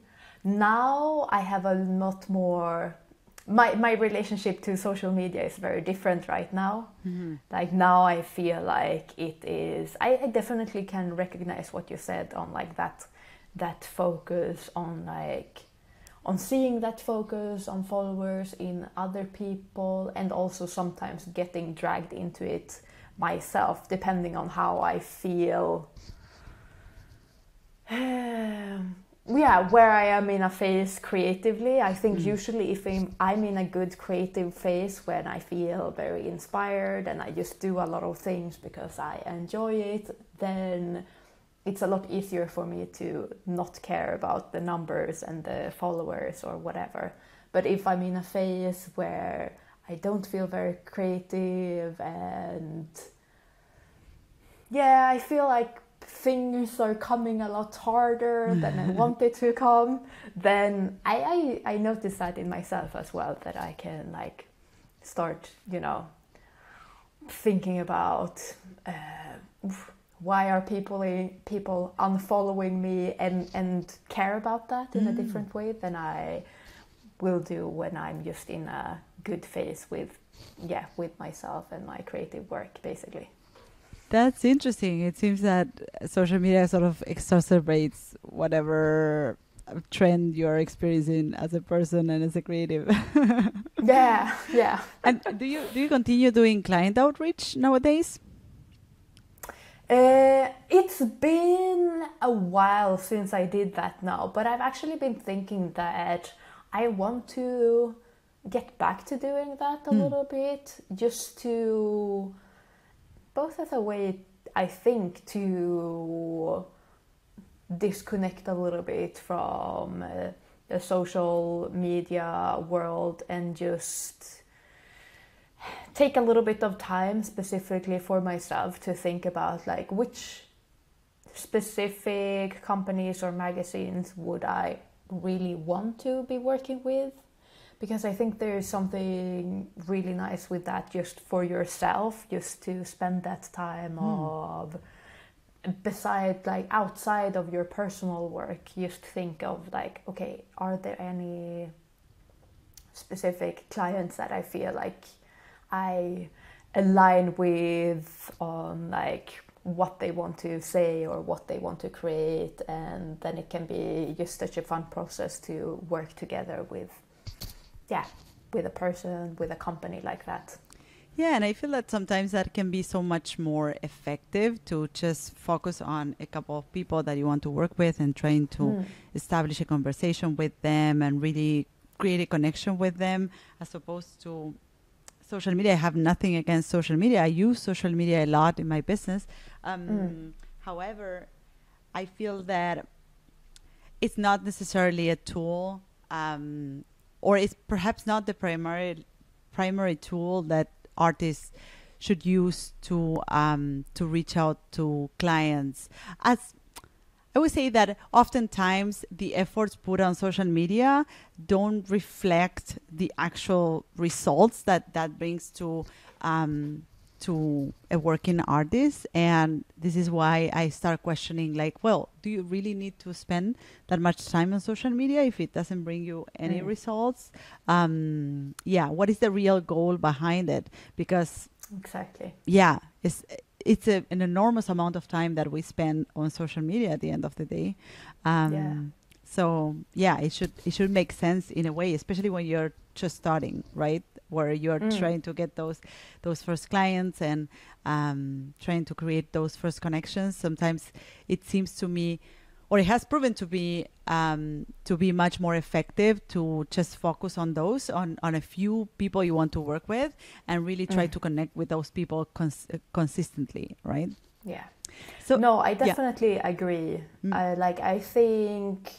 Speaker 2: now I have a lot more. My my relationship to social media is very different right now. Mm-hmm. Like now I feel like it is. I, I definitely can recognize what you said on like that that focus on like on seeing that focus on followers in other people and also sometimes getting dragged into it myself depending on how I feel um, yeah where I am in a phase creatively I think mm. usually if I'm, I'm in a good creative phase when I feel very inspired and I just do a lot of things because I enjoy it then it's a lot easier for me to not care about the numbers and the followers or whatever. But if I'm in a phase where I don't feel very creative and yeah, I feel like things are coming a lot harder than I wanted to come, then I, I, I notice that in myself as well that I can like start, you know, thinking about uh, why are people people unfollowing me and and care about that in mm. a different way than I will do when I'm just in a good phase with yeah with myself and my creative work basically.
Speaker 1: That's interesting. It seems that social media sort of exacerbates whatever trend you're experiencing as a person and as a creative.
Speaker 2: yeah, yeah.
Speaker 1: And do you do you continue doing client outreach nowadays?
Speaker 2: Uh, it's been a while since I did that now, but I've actually been thinking that I want to get back to doing that a mm. little bit, just to both as a way, I think, to disconnect a little bit from uh, the social media world and just take a little bit of time specifically for myself to think about like which specific companies or magazines would I really want to be working with because I think there's something really nice with that just for yourself just to spend that time mm. of beside like outside of your personal work just think of like okay are there any specific clients that I feel like I align with on like what they want to say or what they want to create and then it can be just such a fun process to work together with yeah with a person with a company like that
Speaker 1: yeah and i feel that sometimes that can be so much more effective to just focus on a couple of people that you want to work with and trying to mm. establish a conversation with them and really create a connection with them as opposed to social media. I have nothing against social media. I use social media a lot in my business. Um, mm. However, I feel that it's not necessarily a tool, um, or it's perhaps not the primary primary tool that artists should use to um, to reach out to clients. As I would say that oftentimes the efforts put on social media don't reflect the actual results that that brings to um, to a working artist, and this is why I start questioning, like, well, do you really need to spend that much time on social media if it doesn't bring you any mm. results? Um, yeah, what is the real goal behind it? Because
Speaker 2: exactly,
Speaker 1: yeah, it's it's a, an enormous amount of time that we spend on social media at the end of the day. Um, yeah. So yeah, it should it should make sense in a way, especially when you're just starting, right? Where you're mm. trying to get those those first clients and um, trying to create those first connections. Sometimes it seems to me or it has proven to be um, to be much more effective to just focus on those on on a few people you want to work with and really try mm. to connect with those people cons- consistently right
Speaker 2: yeah so no i definitely yeah. agree mm. I, like i think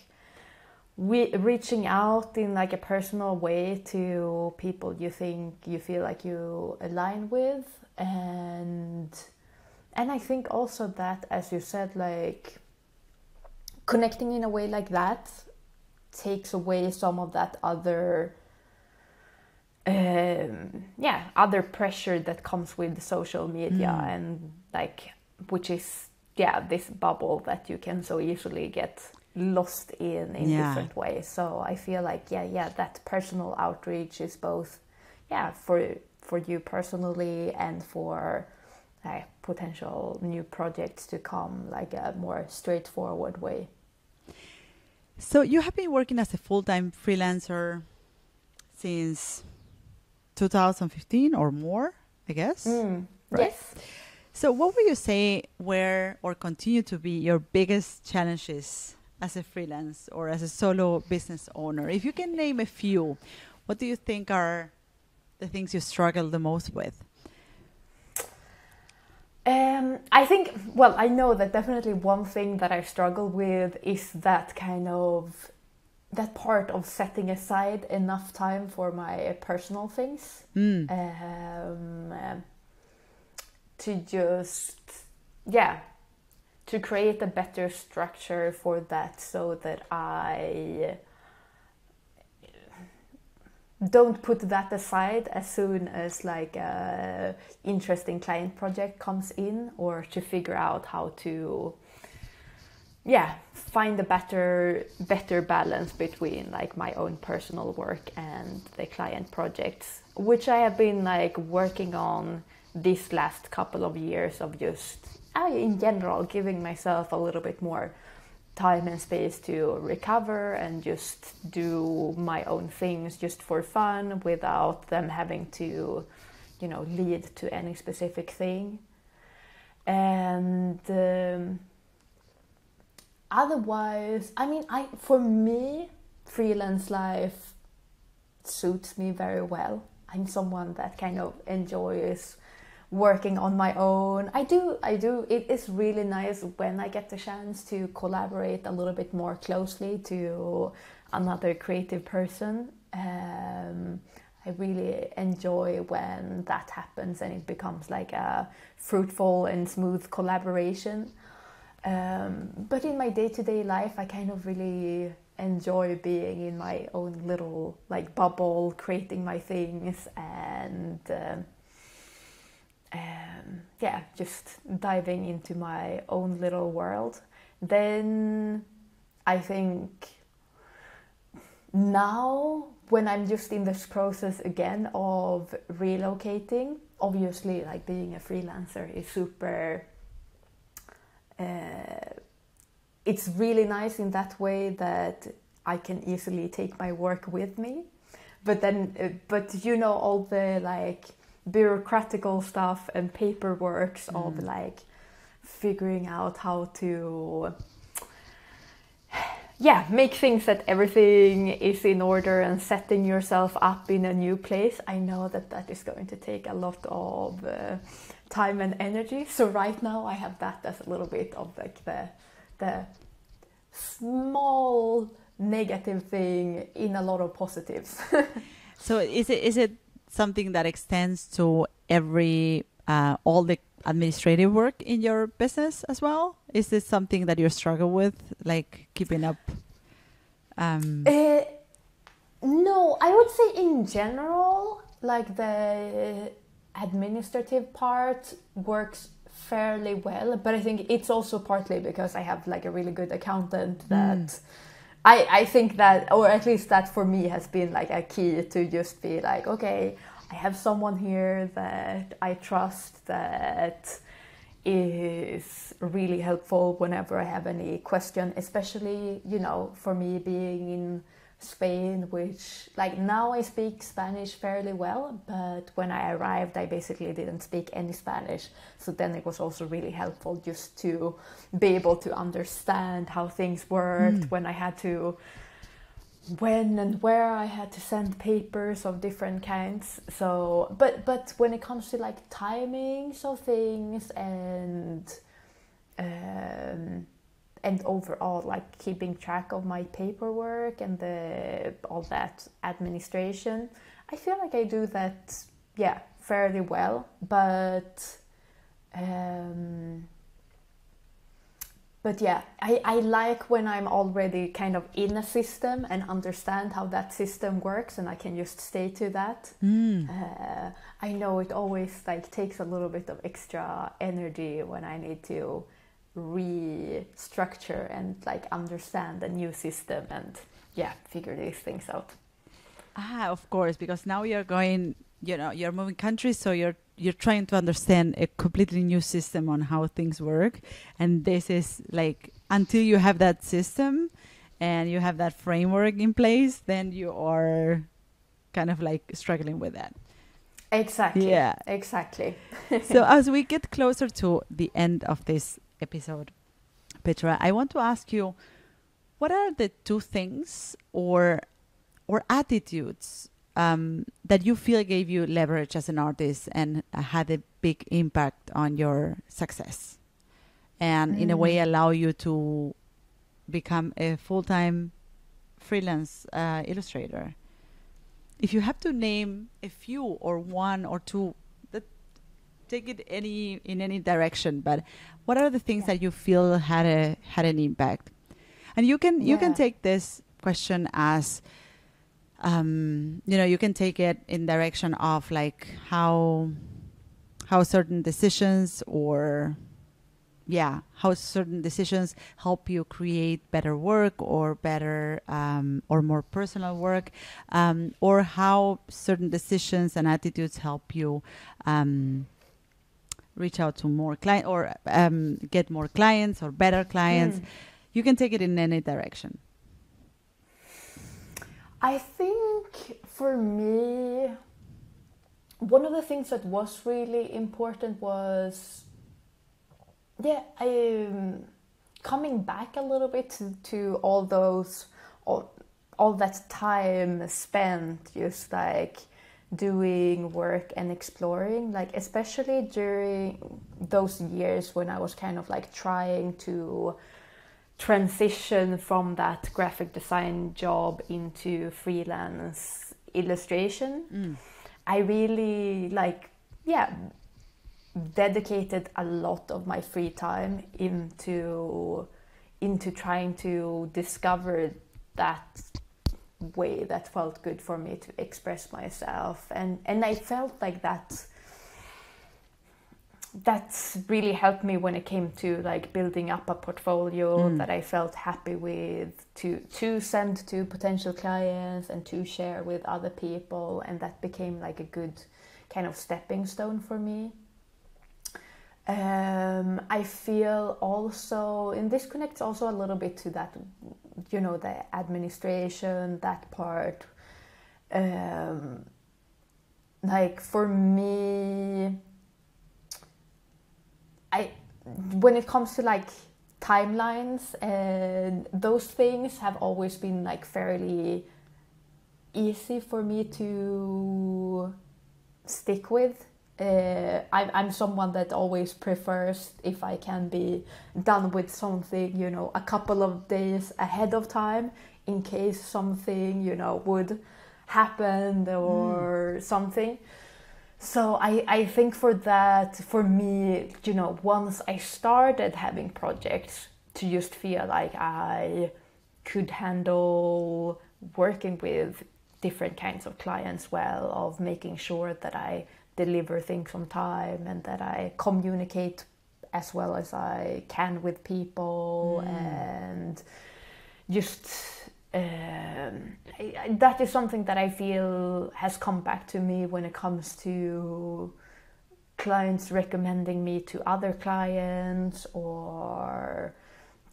Speaker 2: we reaching out in like a personal way to people you think you feel like you align with and and i think also that as you said like connecting in a way like that takes away some of that other um, yeah other pressure that comes with social media mm. and like which is yeah this bubble that you can so easily get lost in in yeah. different ways so i feel like yeah yeah that personal outreach is both yeah for for you personally and for uh, potential new projects to come like a more straightforward way
Speaker 1: So you have been working as a full-time freelancer since 2015 or more, I guess.
Speaker 2: Mm.
Speaker 1: Right.
Speaker 2: Yes.
Speaker 1: So what would you say were or continue to be your biggest challenges as a freelance or as a solo business owner? If you can name a few, what do you think are the things you struggle the most with?
Speaker 2: Um, I think, well, I know that definitely one thing that I struggle with is that kind of that part of setting aside enough time for my personal things.
Speaker 1: Mm.
Speaker 2: Um, um, to just, yeah, to create a better structure for that so that I don't put that aside as soon as like a interesting client project comes in or to figure out how to yeah find a better better balance between like my own personal work and the client projects which i have been like working on this last couple of years of just uh, in general giving myself a little bit more time and space to recover and just do my own things just for fun without them having to you know lead to any specific thing. And um, otherwise i mean i for me freelance life suits me very well. I'm someone that kind of enjoys working on my own. I do, I do. It is really nice when I get the chance to collaborate a little bit more closely to another creative person. Um, I really enjoy when that happens and it becomes like a fruitful and smooth collaboration. Um, but in my day to day life, I kind of really enjoy being in my own little like bubble, creating my things and. Um, um, yeah, just diving into my own little world. Then I think now, when I'm just in this process again of relocating, obviously, like being a freelancer is super. Uh, it's really nice in that way that I can easily take my work with me. But then, uh, but you know, all the like bureaucratical stuff and paperwork mm. of like figuring out how to yeah make things that everything is in order and setting yourself up in a new place. I know that that is going to take a lot of uh, time and energy. So right now i have that as a little bit of like the the small negative thing in a lot of positives.
Speaker 1: So is it is it something that extends to every uh, all the administrative work in your business as well? Is this something that you struggle with, like keeping up? Um...
Speaker 2: Uh, no, I would say in general, like the administrative part works fairly well, but I think it's also partly because I have like a really good accountant that. Mm. I, I think that, or at least that for me has been like a key to just be like, okay, I have someone here that I trust that is really helpful whenever I have any question, especially, you know, for me being in Spain, which like now I speak Spanish fairly well, but when I arrived, I basically didn't speak any Spanish. So then it was also really helpful just to be able to understand how things worked mm. when I had to when and where I had to send papers of different kinds. So, but but when it comes to like timings of things and um, and overall like keeping track of my paperwork and the all that administration, I feel like I do that yeah fairly well. But um, but yeah, I, I like when I'm already kind of in a system and understand how that system works, and I can just stay to that. Mm. Uh, I know it always like takes a little bit of extra energy when I need to restructure and like understand a new system and yeah, figure these things out.
Speaker 1: Ah, of course, because now you're going, you know, you're moving countries, so you're you're trying to understand a completely new system on how things work and this is like until you have that system and you have that framework in place, then you are kind of like struggling with that.
Speaker 2: Exactly.
Speaker 1: Yeah.
Speaker 2: Exactly.
Speaker 1: so as we get closer to the end of this episode, Petra, I want to ask you, what are the two things or or attitudes um, that you feel gave you leverage as an artist and had a big impact on your success, and mm. in a way
Speaker 2: Mm.
Speaker 1: allow you to become a full time freelance uh, illustrator? if you have to name a few or one or two take it any in any direction but what are the things
Speaker 2: Yeah.
Speaker 1: that you feel had a had an impact and you can you can take this question as um, you know you can take it in direction of like how how certain decisions or yeah how certain decisions help you create better work or better um, or more personal work um, or how certain decisions and attitudes help you um, reach out to more client or um, get more clients or better clients
Speaker 2: Mm.
Speaker 1: you can take it in any direction
Speaker 2: I think for me, one of the things that was really important was, yeah, I um, coming back a little bit to, to all those, all, all that time spent just like doing work and exploring, like especially during those years when I was kind of like trying to transition from that graphic design job into freelance illustration
Speaker 1: mm.
Speaker 2: i really like yeah dedicated a lot of my free time into into trying to discover that way that felt good for me to express myself and and i felt like that that's really helped me when it came to like building up a portfolio
Speaker 1: Mm.
Speaker 2: that I felt happy with to to send to potential clients and to share with other people and that became like a good kind of stepping stone for me. Um, I feel also, and this connects also a little bit to that, you know, the administration, that part. Um, like for me, I when it comes to like timelines and those things have always been like fairly easy for me to stick with. Uh, I'm, I'm someone that always prefers if I can be done with something, you know, a couple of days ahead of time in case something, you know, would happen or something. So I, I think for that, for me, you know, once I started having projects to just feel like I could handle working with different kinds of clients well, of making sure that I deliver things on time and that I communicate as well as I can with people and just um, that is something that I feel has come back to me when it comes to clients recommending me to other clients or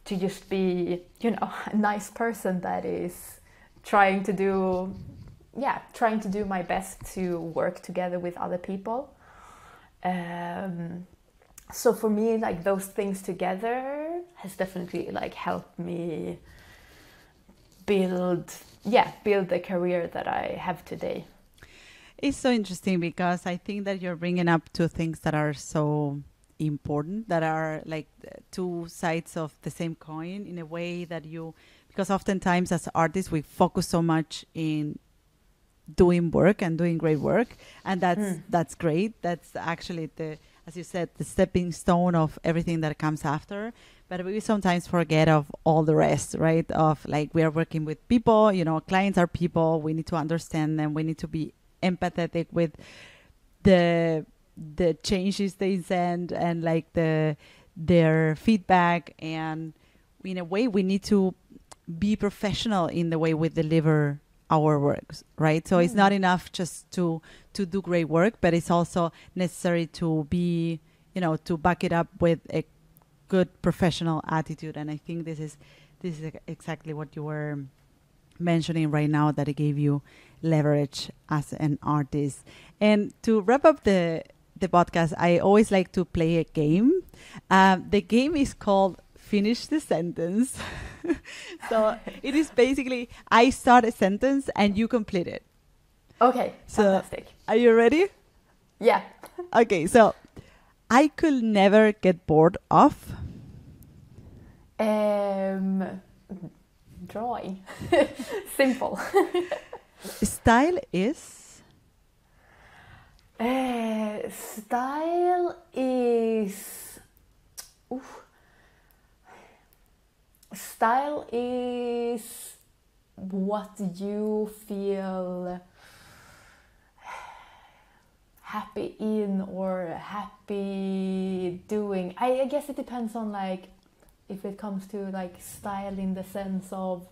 Speaker 2: to just be, you know, a nice person that is trying to do, yeah, trying to do my best to work together with other people. Um, so for me, like those things together has definitely like helped me build yeah build the career that i have today
Speaker 1: It's so interesting because I think that you're bringing up two things that are so important, that are like two sides of the same coin in a way that you, because oftentimes as artists, we focus so much in doing work and doing great work. And that's,
Speaker 2: Mm.
Speaker 1: that's great. That's actually the, as you said, the stepping stone of everything that comes after. But we sometimes forget of all the rest, right? Of like we are working with people, you know, clients are people. We need to understand them. We need to be empathetic with the the changes they send and like the their feedback and in a way we need to be professional in the way we deliver our works right so it's
Speaker 2: Mm.
Speaker 1: not enough just to to do great work but it's also necessary to be you know to back it up with a good professional attitude and i think this is this is exactly what you were mentioning right now that it gave you leverage as an artist. And to wrap up the the podcast, I always like to play a game. Um, the game is called Finish the Sentence. so it is basically I start a sentence and you complete it.
Speaker 2: Okay,
Speaker 1: So-
Speaker 2: fantastic.
Speaker 1: Are you ready?
Speaker 2: Yeah.
Speaker 1: Okay, so I could never get bored of.
Speaker 2: Um, drawing. Simple.
Speaker 1: Style is.
Speaker 2: Uh, style is. Oof. Style is what you feel happy in or happy doing. I, I guess it depends on like if it comes to like style in the sense of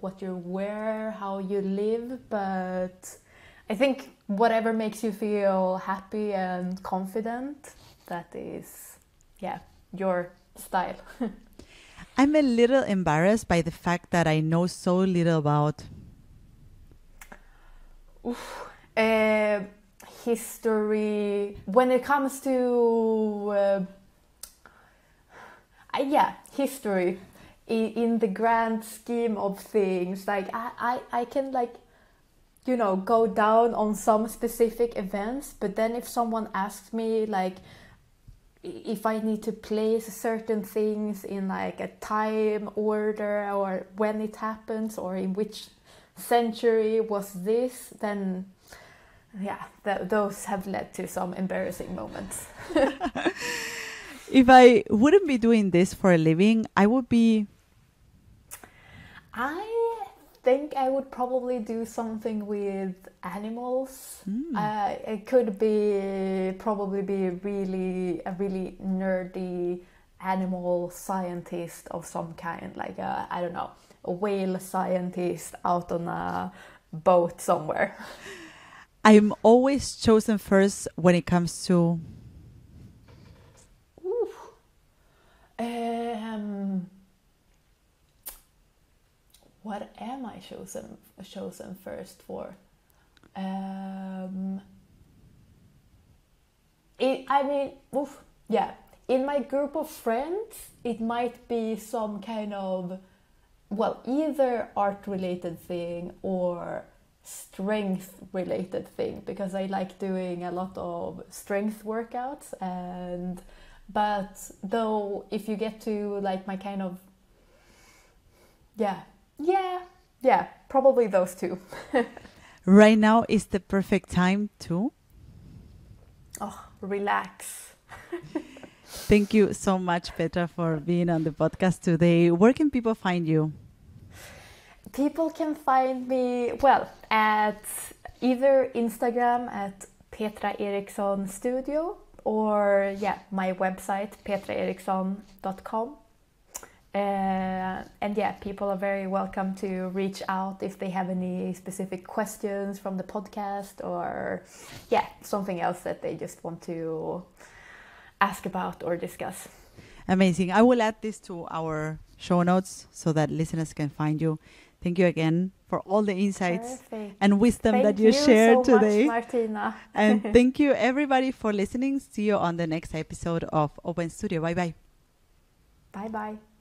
Speaker 2: what you wear, how you live, but I think whatever makes you feel happy and confident, that is, yeah, your style.
Speaker 1: I'm a little embarrassed by the fact that I know so little about.
Speaker 2: uh, history, when it comes to, uh, uh, yeah, history, in, in the grand scheme of things, like I, I, I can like you know go down on some specific events but then if someone asks me like if i need to place certain things in like a time order or when it happens or in which century was this then yeah th- those have led to some embarrassing moments
Speaker 1: If I wouldn't be doing this for a living, I would be.
Speaker 2: i think i would probably do something with animals
Speaker 1: Hmm.
Speaker 2: Uh, it could be probably be really a really nerdy animal scientist of some kind, like a, I don't know, a whale scientist out on a boat somewhere.
Speaker 1: I'm always chosen first when it comes to.
Speaker 2: Um, what am I chosen chosen first for? Um, it, I mean, oof, yeah. In my group of friends, it might be some kind of, well, either art related thing or strength related thing because I like doing a lot of strength workouts and but though if you get to like my kind of yeah yeah yeah probably those two
Speaker 1: Right now is the perfect time to.
Speaker 2: oh relax
Speaker 1: Thank you so much, Petra, for being on the podcast today. Where can people find you?
Speaker 2: people can find me well at either instagram at petra eriksson studio or yeah my website petraeriksson.com uh, and yeah people are very welcome to reach out if they have any specific questions from the podcast or yeah something else that they just want to ask about or discuss
Speaker 1: Amazing. I will add this to our show notes so that listeners can find you. Thank you again for all the insights
Speaker 2: Perfect.
Speaker 1: and wisdom
Speaker 2: Thank
Speaker 1: that you,
Speaker 2: so
Speaker 1: shared
Speaker 2: much,
Speaker 1: today.
Speaker 2: martina
Speaker 1: and thank you everybody for listening. See you on the next episode of Open Studio. Bye bye.
Speaker 2: bye bye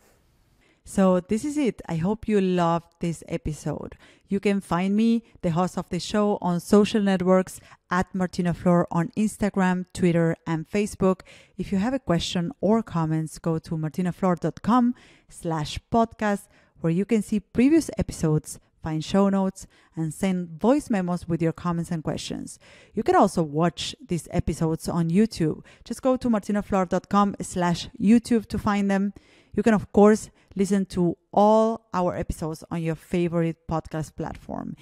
Speaker 1: So this is it. I hope you loved this episode. You can find me, the host of the show, on social networks at Martina Flor on Instagram, Twitter, and Facebook. If you have a question or comments, go to martinaflor.com slash podcast where you can see previous episodes, find show notes, and send voice memos with your comments and questions. You can also watch these episodes on YouTube. Just go to martinaflor.com slash YouTube to find them. You can, of course, listen to all our episodes on your favorite podcast platform.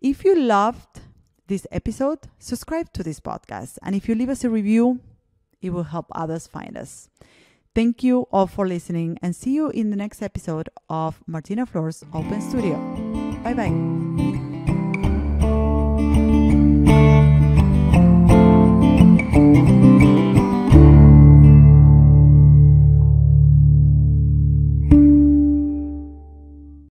Speaker 1: If you loved this episode, subscribe to this podcast. And if you leave us a review, it will help others find us. Thank you all for listening and see you in the next episode of Martina Flor's Open Studio. Bye bye.